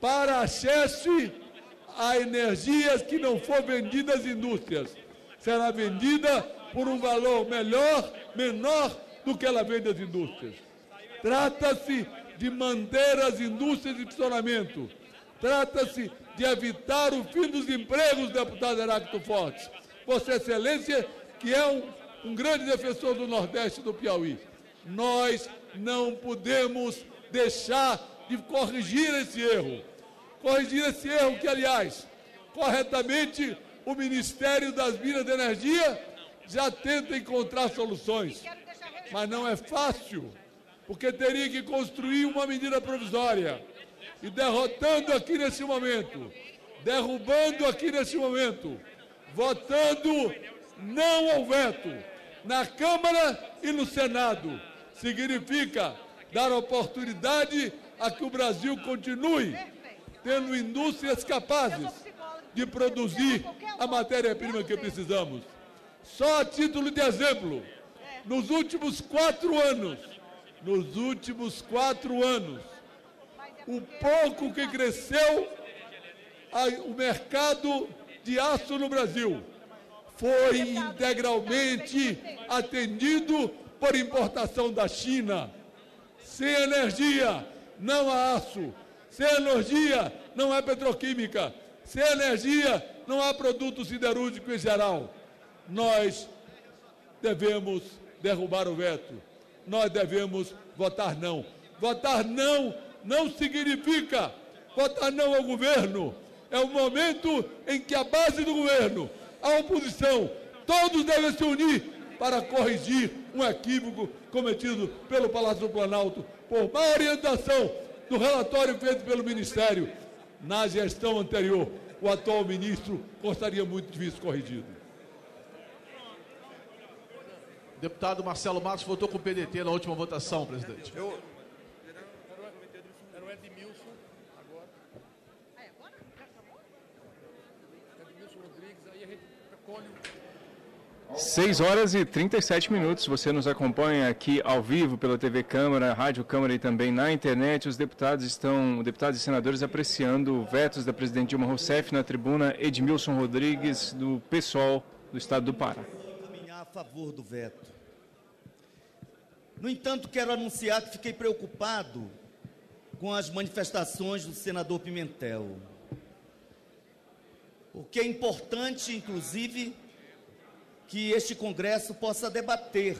Para a Chesse, a energia que não for vendida às indústrias será vendida por um valor melhor, menor do que ela vende às indústrias. Trata-se de manter as indústrias em funcionamento. Trata-se de evitar o fim dos empregos, deputado Heráclito Fortes. Vossa Excelência, que é um, um grande defensor do Nordeste do Piauí. Nós não podemos deixar de corrigir esse erro. Corrigir esse erro que, aliás, corretamente o Ministério das Minas de Energia já tenta encontrar soluções. Mas não é fácil, porque teria que construir uma medida provisória. E derrotando aqui nesse momento, derrubando aqui nesse momento, votando não ao veto na Câmara e no Senado, significa dar oportunidade a que o Brasil continue tendo indústrias capazes de produzir a matéria-prima que precisamos. Só a título de exemplo, nos últimos quatro anos, nos últimos quatro anos, o pouco que cresceu o mercado de aço no Brasil foi integralmente atendido por importação da China. Sem energia, não há aço. Sem energia, não há petroquímica. Sem energia, não há produto siderúrgico em geral. Nós devemos derrubar o veto. Nós devemos votar não. Votar não não significa votar não ao governo. É o momento em que a base do governo, a oposição, todos devem se unir para corrigir um equívoco cometido pelo Palácio do Planalto por má orientação do relatório feito pelo Ministério. Na gestão anterior, o atual ministro gostaria muito de ver isso corrigido. Deputado Marcelo Matos votou com o PDT na última votação, presidente. Eu, 6 horas e 37 minutos. Você nos acompanha aqui ao vivo pela TV Câmara, Rádio Câmara e também na internet. Os deputados estão, deputados e senadores apreciando vetos da presidente Dilma Rousseff na tribuna Edmilson Rodrigues do PSOL do estado do Pará. A favor do veto. No entanto, quero anunciar que fiquei preocupado com as manifestações do senador Pimentel. Porque é importante, inclusive, que este Congresso possa debater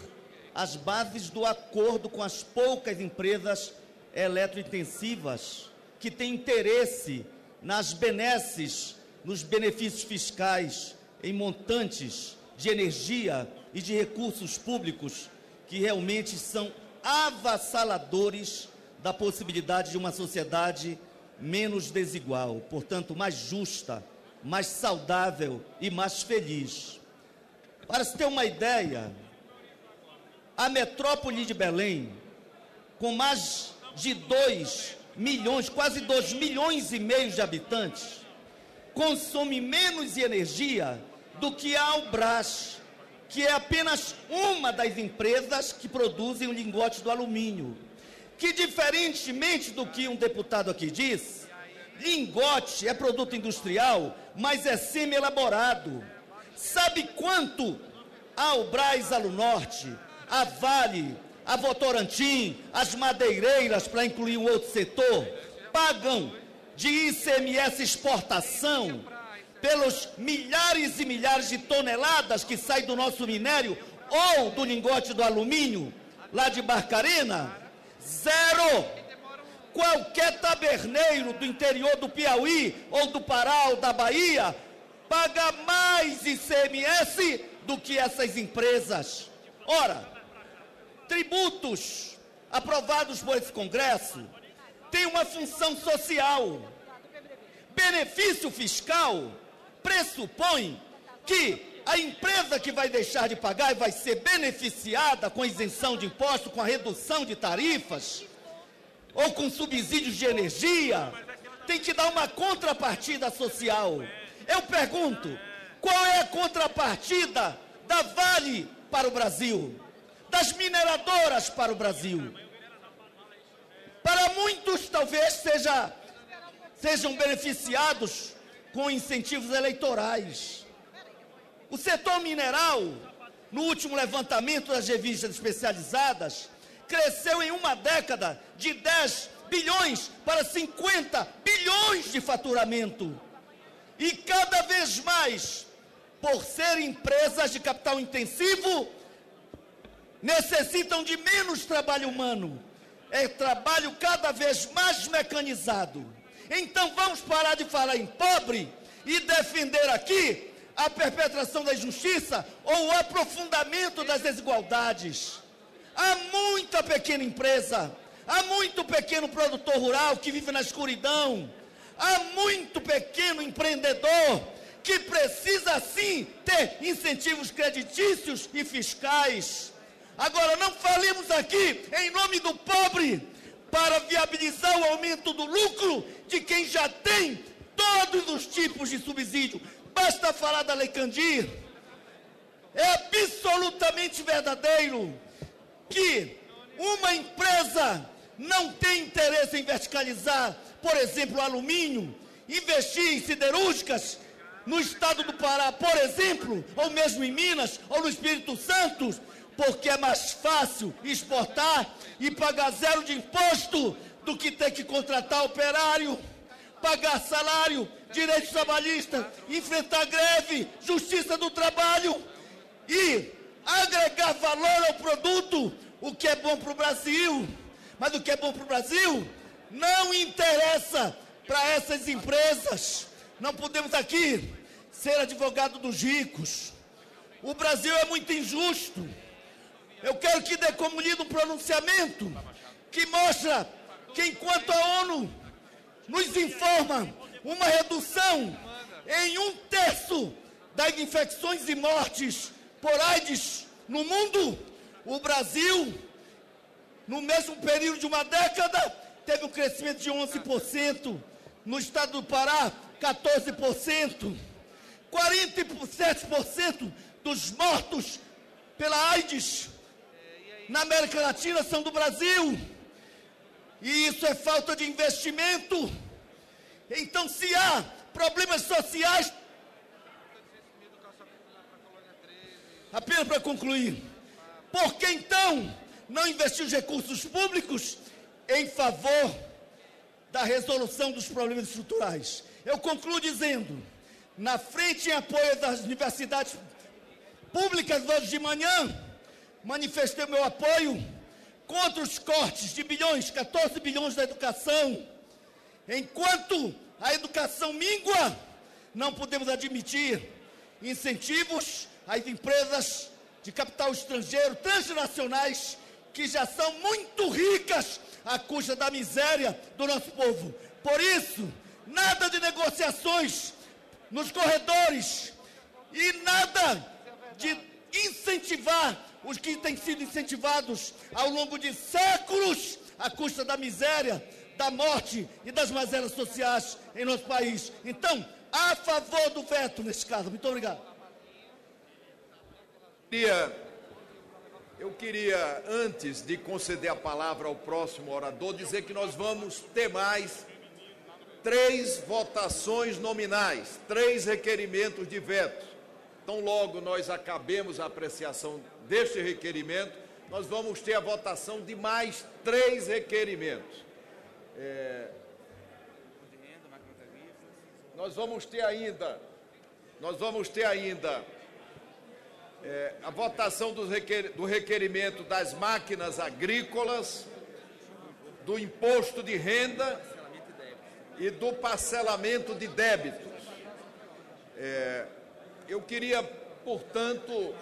as bases do acordo com as poucas empresas eletrointensivas que têm interesse nas benesses, nos benefícios fiscais em montantes de energia e de recursos públicos que realmente são avassaladores da possibilidade de uma sociedade menos desigual, portanto, mais justa, mais saudável e mais feliz. Para se ter uma ideia, a metrópole de Belém, com mais de 2 milhões, quase 2 milhões e meio de habitantes, consome menos energia do que a Albras, que é apenas uma das empresas que produzem o lingote do alumínio. Que, diferentemente do que um deputado aqui diz, lingote é produto industrial, mas é semi-elaborado. Sabe quanto a Albras Alunorte, a Vale, a Votorantim, as madeireiras, para incluir um outro setor, pagam de ICMS exportação pelos milhares e milhares de toneladas que saem do nosso minério ou do lingote do alumínio lá de Barcarena? Zero! Qualquer taberneiro do interior do Piauí ou do Pará ou da Bahia paga mais ICMS do que essas empresas. Ora, tributos aprovados por esse Congresso têm uma função social. Benefício fiscal pressupõe que a empresa que vai deixar de pagar e vai ser beneficiada com isenção de imposto, com a redução de tarifas, ou com subsídios de energia, tem que dar uma contrapartida social. Eu pergunto, qual é a contrapartida da Vale para o Brasil? Das mineradoras para o Brasil? Para muitos, talvez seja, sejam beneficiados com incentivos eleitorais. O setor mineral, no último levantamento das revistas especializadas, cresceu em uma década de 10 bilhões para 50 bilhões de faturamento. E cada vez mais, por ser empresas de capital intensivo, necessitam de menos trabalho humano. É trabalho cada vez mais mecanizado. Então vamos parar de falar em pobre e defender aqui a perpetração da injustiça ou o aprofundamento das desigualdades. Há muita pequena empresa, há muito pequeno produtor rural que vive na escuridão, há muito pequeno empreendedor que precisa sim ter incentivos creditícios e fiscais. Agora, não falemos aqui em nome do pobre, para viabilizar o aumento do lucro de quem já tem todos os tipos de subsídio. Basta falar da Lei Candir. É absolutamente verdadeiro que uma empresa não tem interesse em verticalizar, por exemplo, alumínio, investir em siderúrgicas no estado do Pará, por exemplo, ou mesmo em Minas, ou no Espírito Santo, porque é mais fácil exportar e pagar zero de imposto do que ter que contratar operário, pagar salário, direitos trabalhistas, enfrentar greve, justiça do trabalho e agregar valor ao produto, o que é bom para o Brasil. Mas o que é bom para o Brasil não interessa para essas empresas. Não podemos aqui ser advogado dos ricos. O Brasil é muito injusto. Eu quero que dê como lido um pronunciamento que mostra que enquanto a ONU nos informa uma redução em um terço das infecções e mortes por AIDS no mundo, o Brasil, no mesmo período de uma década, teve um crescimento de 11%, no estado do Pará, 14%, 47% dos mortos pela AIDS na América Latina são do Brasil. E isso é falta de investimento. Então, se há problemas sociais. Apenas para concluir. Por que então não investir os recursos públicos em favor da resolução dos problemas estruturais? Eu concluo dizendo: na frente em apoio das universidades públicas hoje de manhã, manifestei meu apoio contra os cortes de bilhões, 14 bilhões da educação. Enquanto a educação mingua, não podemos admitir incentivos às empresas de capital estrangeiro, transnacionais, que já são muito ricas à custa da miséria do nosso povo. Por isso, nada de negociações nos corredores e nada de incentivar os que têm sido incentivados ao longo de séculos à custa da miséria, da morte e das mazelas sociais em nosso país. Então, a favor do veto nesse caso. Muito obrigado. Eu queria, antes de conceder a palavra ao próximo orador, dizer que nós vamos ter mais três votações nominais, três requerimentos de veto. Então, logo nós acabemos a apreciação deste requerimento, nós vamos ter a votação de mais três requerimentos. É... Nós vamos ter ainda, nós vamos ter ainda é, a votação do, requer, do requerimento das máquinas agrícolas, do imposto de renda e do parcelamento de débitos. É, eu queria, portanto,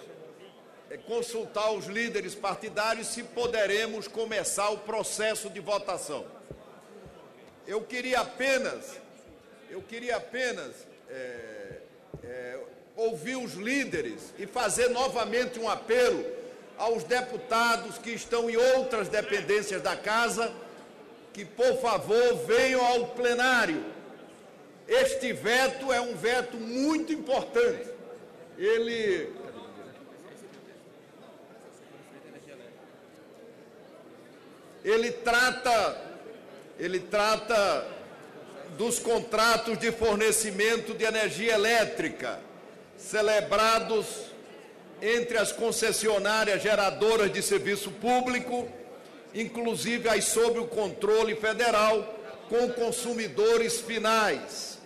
é, consultar os líderes partidários se poderemos começar o processo de votação. Eu queria apenas, eu queria apenas é, ouvir os líderes e fazer novamente um apelo aos deputados que estão em outras dependências da casa, que por favor venham ao plenário. Este veto é um veto muito importante. Ele ele trata, ele trata dos contratos de fornecimento de energia elétrica celebrados entre as concessionárias geradoras de serviço público, inclusive as sob o controle federal, com consumidores finais,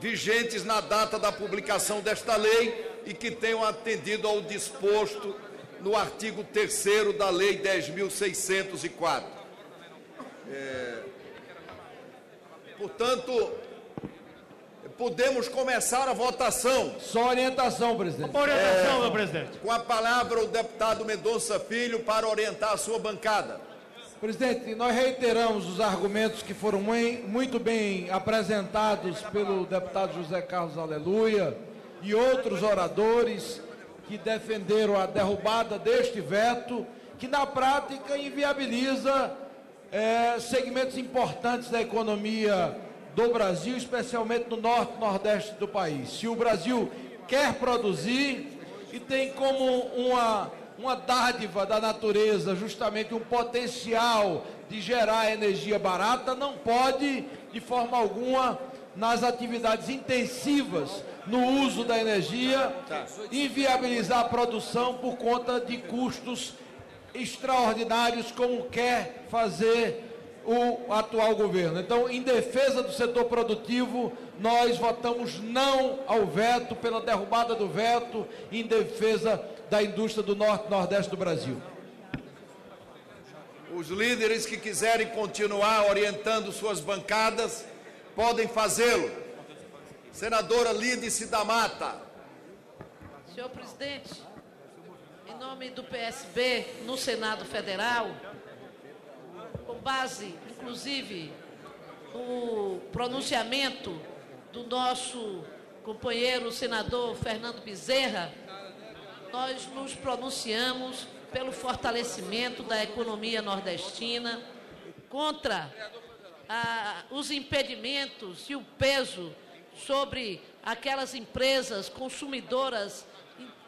vigentes na data da publicação desta lei e que tenham atendido ao disposto no artigo 3 da Lei 10.604. É, portanto, podemos começar a votação. Só orientação, presidente. Uma orientação, é, meu presidente. Com a palavra o deputado Mendonça Filho para orientar a sua bancada. Presidente, nós reiteramos os argumentos que foram muito bem apresentados pelo deputado José Carlos Aleluia e outros oradores que defenderam a derrubada deste veto, que na prática inviabiliza é, segmentos importantes da economia do Brasil, especialmente no norte e nordeste do país. Se o Brasil quer produzir e tem como uma, uma dádiva da natureza justamente um potencial de gerar energia barata, não pode, de forma alguma, nas atividades intensivas no uso da energia, inviabilizar a produção por conta de custos extraordinários como quer fazer o atual governo. Então, em defesa do setor produtivo, nós votamos não ao veto, pela derrubada do veto, em defesa da indústria do Norte e Nordeste do Brasil. Os líderes que quiserem continuar orientando suas bancadas, podem fazê-lo. Senadora Lídice da Mata. Senhor presidente, em nome do PSB no Senado Federal, base, inclusive, no pronunciamento do nosso companheiro senador Fernando Bezerra, nós nos pronunciamos pelo fortalecimento da economia nordestina, contra ah, os impedimentos e o peso sobre aquelas empresas consumidoras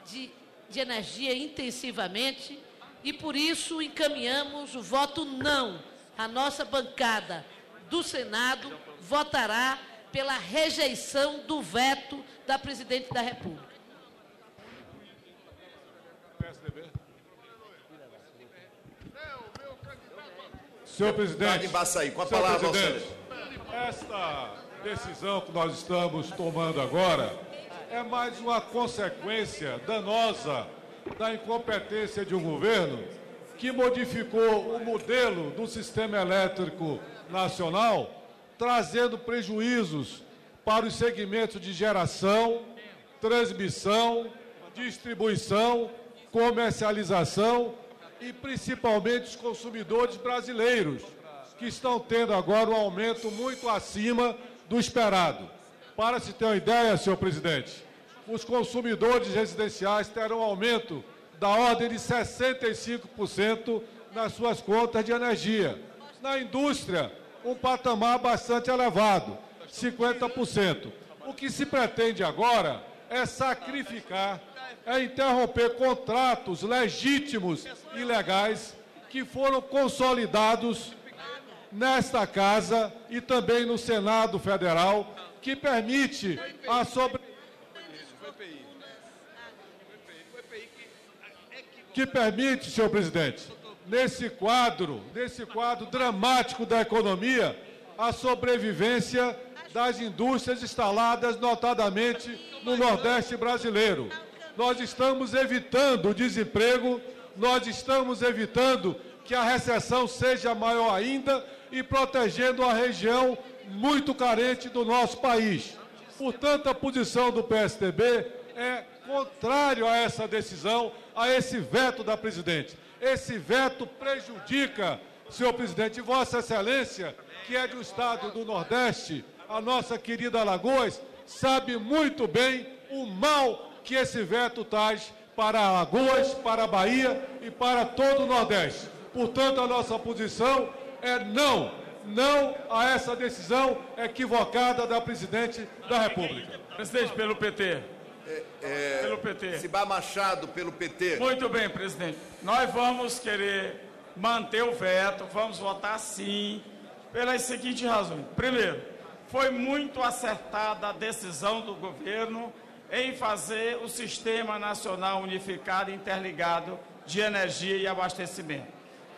de, de energia intensivamente e por isso encaminhamos o voto não. A nossa bancada do Senado votará pela rejeição do veto da presidente da República. Senhor presidente, com a palavra, presidente, esta decisão que nós estamos tomando agora é mais uma consequência danosa da incompetência de um governo que modificou o modelo do sistema elétrico nacional, trazendo prejuízos para os segmentos de geração, transmissão, distribuição, comercialização e principalmente os consumidores brasileiros, que estão tendo agora um aumento muito acima do esperado. Para se ter uma ideia, senhor presidente, os consumidores residenciais terão um aumento da ordem de 65% nas suas contas de energia. Na indústria, um patamar bastante elevado, 50%. O que se pretende agora é sacrificar, é interromper contratos legítimos e legais que foram consolidados nesta casa e também no Senado Federal, que permite a sobre que permite, senhor presidente, nesse quadro, nesse quadro dramático da economia, a sobrevivência das indústrias instaladas notadamente no Nordeste brasileiro. Nós estamos evitando o desemprego, nós estamos evitando que a recessão seja maior ainda e protegendo a região muito carente do nosso país. Portanto, a posição do PSDB é contrário a essa decisão, a esse veto da presidente. Esse veto prejudica, senhor presidente, Vossa Excelência, que é do estado do Nordeste, a nossa querida Alagoas, sabe muito bem o mal que esse veto traz para Alagoas, para a Bahia e para todo o Nordeste. Portanto, a nossa posição é não, não a essa decisão equivocada da presidente da República. Presidente, pelo PT. É, pelo PT. Cibá Machado, pelo PT. Muito bem, presidente. Nós vamos querer manter o veto, vamos votar sim, pelas seguintes razões. Primeiro, foi muito acertada a decisão do governo em fazer o Sistema Nacional Unificado Interligado de Energia e Abastecimento.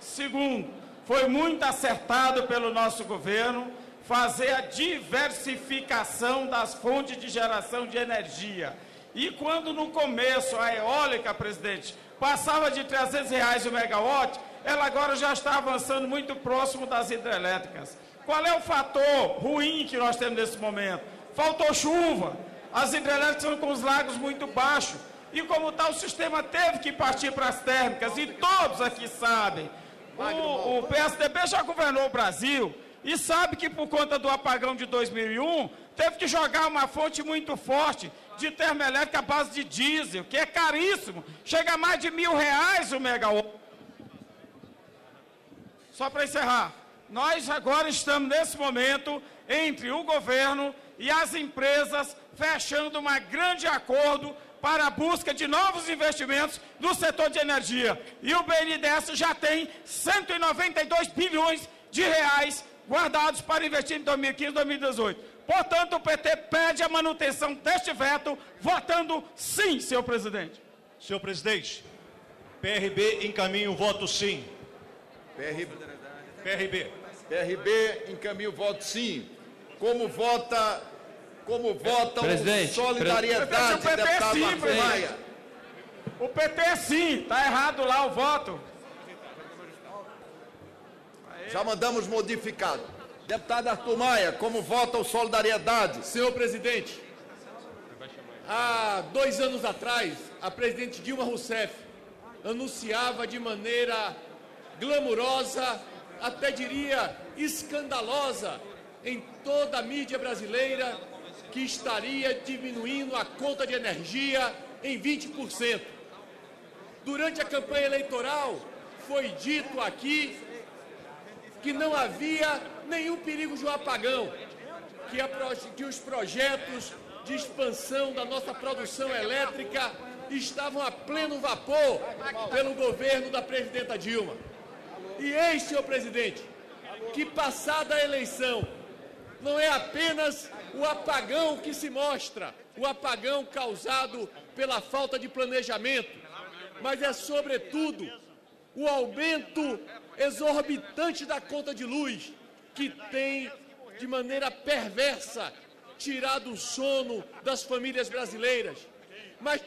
Segundo, foi muito acertado pelo nosso governo fazer a diversificação das fontes de geração de energia e quando no começo a eólica, presidente, passava de 300 reais o megawatt, ela agora já está avançando muito próximo das hidrelétricas. Qual é o fator ruim que nós temos nesse momento? Faltou chuva, as hidrelétricas estão com os lagos muito baixos, e como tal, o sistema teve que partir para as térmicas, e todos aqui sabem. O, o PSDB já governou o Brasil e sabe que por conta do apagão de 2001, teve que jogar uma fonte muito forte de termoelétrica à base de diesel, que é caríssimo, chega a mais de mil reais o megawatt. Só para encerrar, nós agora estamos nesse momento entre o governo e as empresas fechando um grande acordo para a busca de novos investimentos no setor de energia. E o BNDES já tem 192 bilhões de reais guardados para investir em 2015 e 2018. Portanto, o PT pede a manutenção deste veto, votando sim, senhor presidente. Senhor presidente, PRB encaminha o voto sim. PRB. PRB. PRB encaminha o voto sim. Como vota, como vota presidente, o Solidariedade, o PT deputado sim, Arthur presidente. Maia? O PT sim, está errado lá o voto. Já mandamos modificado. Deputado Arthur Maia, como vota o Solidariedade? Senhor presidente, há dois anos atrás, a presidente Dilma Rousseff anunciava de maneira glamurosa, até diria escandalosa, em toda a mídia brasileira, que estaria diminuindo a conta de energia em 20%. Durante a campanha eleitoral, foi dito aqui que não havia nenhum perigo de um apagão, que, a, que os projetos de expansão da nossa produção elétrica estavam a pleno vapor pelo governo da presidenta Dilma. E eis, senhor presidente, que passada a eleição, não é apenas o apagão que se mostra, o apagão causado pela falta de planejamento, mas é sobretudo o aumento exorbitante da conta de luz, que tem, de maneira perversa, tirado o sono das famílias brasileiras. Mas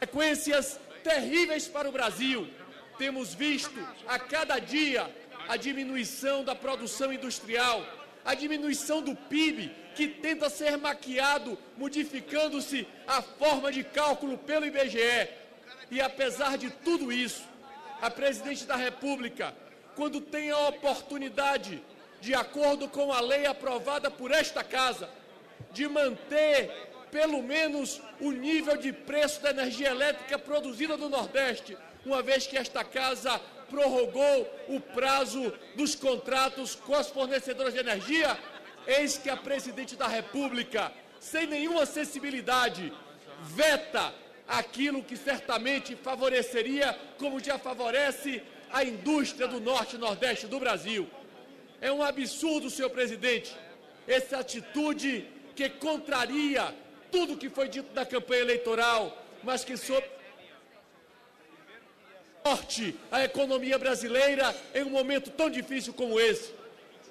consequências terríveis para o Brasil. Temos visto a cada dia a diminuição da produção industrial, a diminuição do PIB, que tenta ser maquiado, modificando-se a forma de cálculo pelo IBGE. E apesar de tudo isso, a presidente da República, quando tem a oportunidade, de acordo com a lei aprovada por esta casa, de manter pelo menos o nível de preço da energia elétrica produzida no Nordeste, uma vez que esta casa prorrogou o prazo dos contratos com as fornecedoras de energia, eis que a presidente da República, sem nenhuma sensibilidade, veta aquilo que certamente favoreceria, como já favorece, a indústria do Norte e Nordeste do Brasil. É um absurdo, senhor presidente, essa atitude que contraria tudo que foi dito na campanha eleitoral, mas que sob forte a economia brasileira em um momento tão difícil como esse.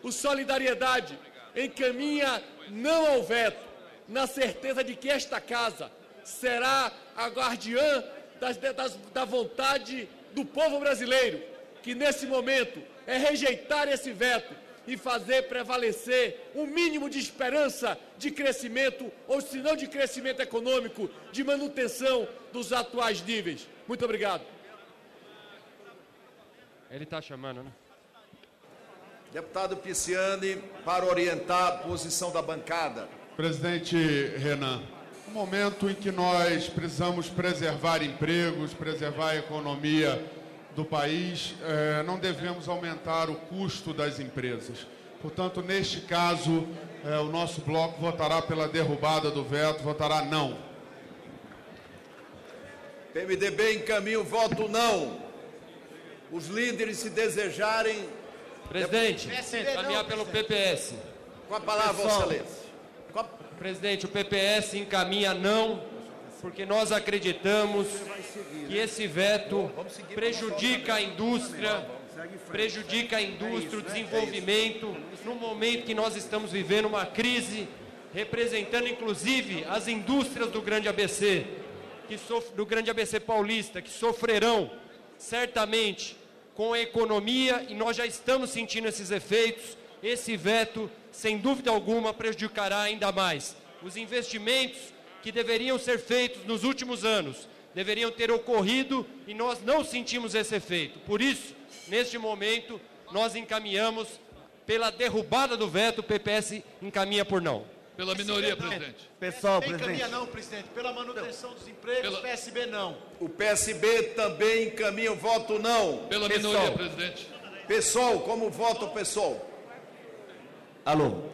O Solidariedade encaminha não ao veto, na certeza de que esta casa será a guardiã das, das, da vontade do povo brasileiro, que nesse momento é rejeitar esse veto e fazer prevalecer um mínimo de esperança de crescimento, ou se não de crescimento econômico, de manutenção dos atuais níveis. Muito obrigado. Ele está chamando, né? Deputado Pisciani, para orientar a posição da bancada. Presidente Renan, no momento em que nós precisamos preservar empregos, preservar a economia do país, eh, não devemos aumentar o custo das empresas. Portanto, neste caso, eh, o nosso bloco votará pela derrubada do veto, votará não. PMDB encaminha o voto não. Os líderes, se desejarem. Presidente, caminhar pelo PPS. Com a palavra, Vossa Excelência. A... Presidente, o PPS encaminha não, porque nós acreditamos que esse veto prejudica a indústria, prejudica a indústria, o desenvolvimento, no momento que nós estamos vivendo uma crise, representando inclusive as indústrias do Grande ABC, que do Grande ABC Paulista, que sofrerão certamente com a economia e nós já estamos sentindo esses efeitos. Esse veto, sem dúvida alguma, prejudicará ainda mais os investimentos que deveriam ser feitos nos últimos anos, deveriam ter ocorrido e nós não sentimos esse efeito. Por isso, neste momento, nós encaminhamos pela derrubada do veto, o PPS encaminha por não. Pela minoria, presidente. Pessoal, presidente. encaminha não, presidente. Pela manutenção dos empregos, Pela... PSB não. O PSB também encaminha o voto não. Pela pessoal. minoria, presidente. Pessoal, como vota o pessoal? Alô.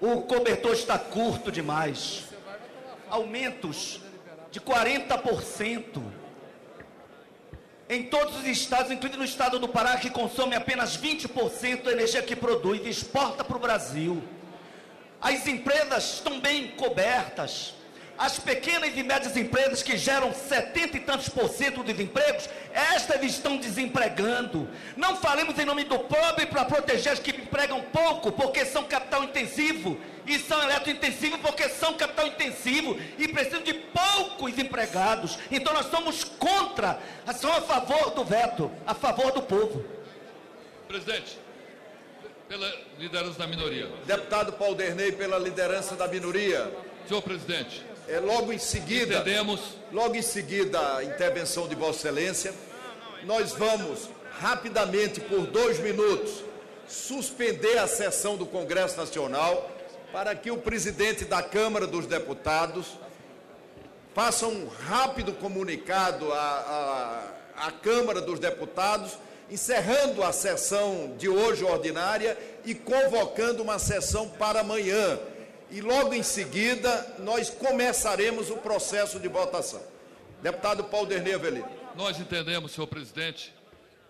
O cobertor está curto demais. Aumentos de 40% em todos os estados, incluindo no estado do Pará, que consome apenas 20% da energia que produz e exporta para o Brasil. As empresas estão bem cobertas. As pequenas e médias empresas que geram 70 e tantos por cento dos empregos, estas estão desempregando. Não falemos em nome do pobre para proteger as que empregam pouco, porque são capital intensivo, e são eletrointensivos porque são capital intensivo e precisam de poucos empregados. Então nós somos contra, somos a favor do veto, a favor do povo. Presidente, pela liderança da minoria. Deputado Paulo Dernei, pela liderança da minoria. Senhor presidente. É logo em seguida. Entendemos. Logo em seguida a intervenção de Vossa Excelência, nós vamos rapidamente por dois minutos suspender a sessão do Congresso Nacional para que o presidente da Câmara dos Deputados faça um rápido comunicado à, à, à Câmara dos Deputados encerrando a sessão de hoje ordinária e convocando uma sessão para amanhã. E logo em seguida nós começaremos o processo de votação. Deputado Paulo Dernê Avelino. Nós entendemos, senhor presidente,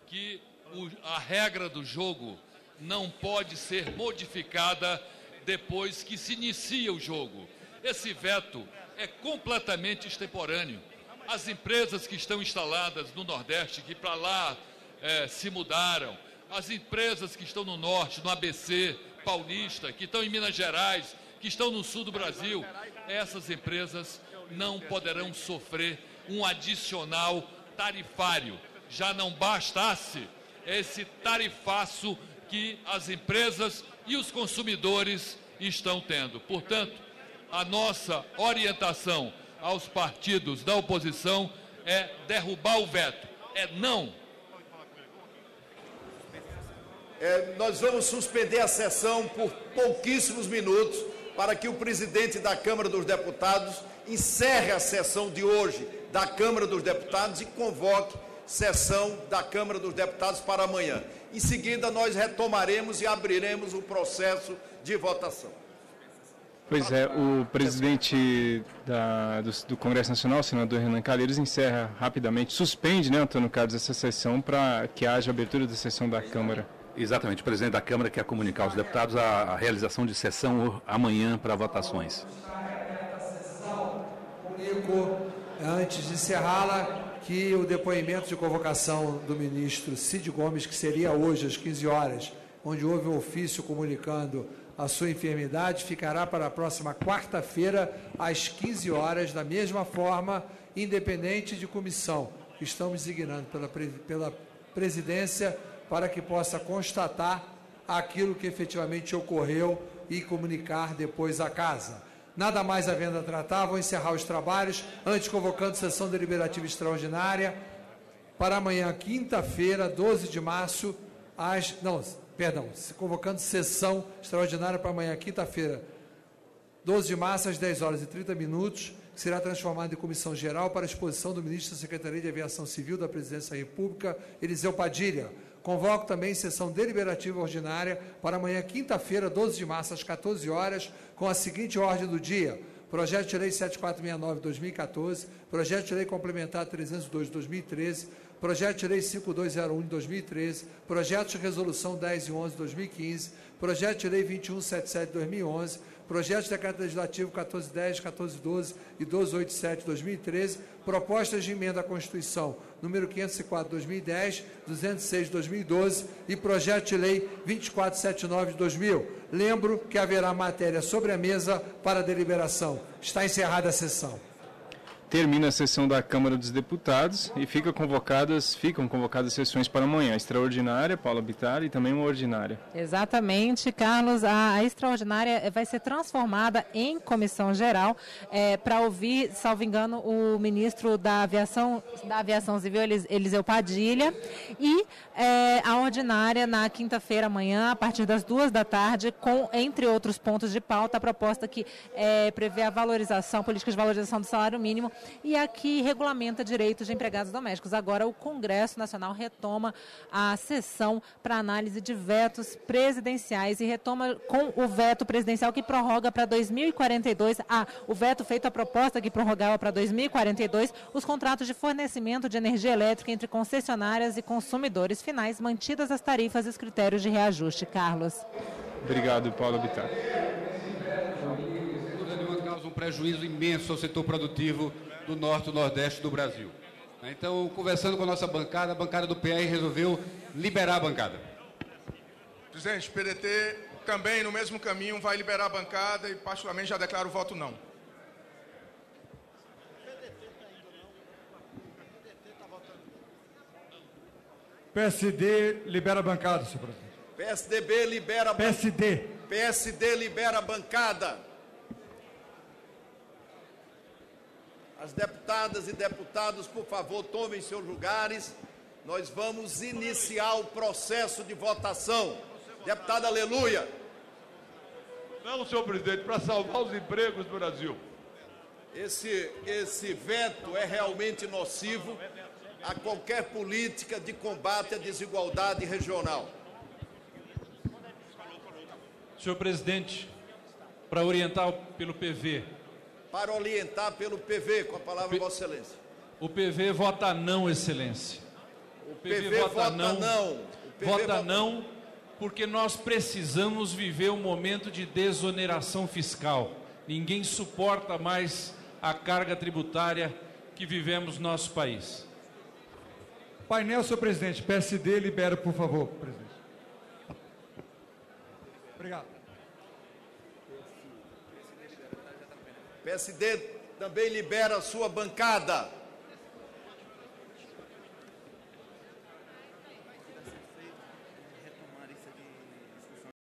que o, a regra do jogo não pode ser modificada depois que se inicia o jogo. Esse veto é completamente extemporâneo. As empresas que estão instaladas no Nordeste, que para lá é, se mudaram. As empresas que estão no norte, no ABC paulista, que estão em Minas Gerais, que estão no sul do Brasil, essas empresas não poderão sofrer um adicional tarifário. Já não bastasse esse tarifaço que as empresas e os consumidores estão tendo. Portanto, a nossa orientação aos partidos da oposição é derrubar o veto, é não. É, nós vamos suspender a sessão por pouquíssimos minutos para que o presidente da Câmara dos Deputados encerre a sessão de hoje da Câmara dos Deputados e convoque sessão da Câmara dos Deputados para amanhã. Em seguida, nós retomaremos e abriremos o processo de votação. Pois é, o presidente da, do, do, Congresso Nacional, senador Renan Calheiros, encerra rapidamente, suspende, né, Antônio Carlos, essa sessão para que haja abertura da sessão da Câmara. Exatamente, o presidente da Câmara quer comunicar aos deputados a, a realização de sessão amanhã para votações. Comunico, antes de encerrá-la, que o depoimento de convocação do ministro Cid Gomes, que seria hoje às 15 horas, onde houve um ofício comunicando a sua enfermidade ficará para a próxima quarta-feira, às 15 horas, da mesma forma, independente de comissão, estamos designando pela, pela presidência para que possa constatar aquilo que efetivamente ocorreu e comunicar depois à casa. Nada mais havendo a tratar, vou encerrar os trabalhos, antes convocando sessão deliberativa extraordinária para amanhã, quinta-feira, 12 de março, às. Não, perdão, convocando sessão extraordinária para amanhã, quinta-feira, 12 de março, às 10 horas e 30 minutos, que será transformada em comissão geral para exposição do ministro da Secretaria de Aviação Civil da Presidência da República, Eliseu Padilha. Convoco também sessão deliberativa ordinária para amanhã, quinta-feira, 12 de março, às 14 horas, com a seguinte ordem do dia. Projeto de Lei 7469 de 2014, Projeto de Lei Complementar 302 de 2013, Projeto de Lei 5201 de 2013, Projeto de Resolução 10 e 11 de 2015, Projeto de Lei 2177 de 2011, Projeto de Decreto Legislativo 1410, 1412 e 1287 de 2013, propostas de emenda à Constituição número 504 de 2010, 206 de 2012 e Projeto de Lei 2479 de 2000. Lembro que haverá matéria sobre a mesa para deliberação. Está encerrada a sessão termina a sessão da Câmara dos Deputados e fica convocadas, ficam convocadas sessões para amanhã, extraordinária, Paula Bittar, e também uma ordinária. Exatamente, Carlos. A, a extraordinária vai ser transformada em comissão geral é, para ouvir, salvo engano, o ministro da Aviação, da Aviação Civil, Eliseu Padilha, e é, a ordinária na quinta-feira amanhã, a partir das duas da tarde, com, entre outros pontos de pauta, a proposta que é, prevê a valorização, política de valorização do salário mínimo e aqui regulamenta direitos de empregados domésticos. Agora, o Congresso Nacional retoma a sessão para análise de vetos presidenciais e retoma com o veto presidencial que prorroga para 2042, ah, o veto feito a proposta que prorrogava para 2042 os contratos de fornecimento de energia elétrica entre concessionárias e consumidores finais, mantidas as tarifas e os critérios de reajuste. Carlos. Obrigado, Paulo Bittar. Causa um prejuízo imenso ao setor produtivo do norte e nordeste do Brasil. Então, conversando com a nossa bancada, a bancada do PR resolveu liberar a bancada. Presidente, o PDT também, no mesmo caminho, vai liberar a bancada e, particularmente, já declara o voto não. PSD libera a bancada, senhor presidente. PSDB libera a bancada. PSD. PSD libera a bancada. As deputadas e deputados, por favor, tomem seus lugares. Nós vamos iniciar o processo de votação. Deputada Aleluia. Não, senhor presidente, para salvar os empregos do Brasil. Esse, esse veto é realmente nocivo a qualquer política de combate à desigualdade regional. Senhor presidente, para orientar pelo PV, para orientar pelo PV, com a palavra P... Vossa Excelência. O PV vota não, Excelência. O PV, PV vota, vota, não. não. vota, vota não porque nós precisamos viver um momento de desoneração fiscal. Ninguém suporta mais a carga tributária que vivemos no nosso país. Painel, senhor presidente. PSD, libera, por favor, presidente. Obrigado. PSD também libera a sua bancada.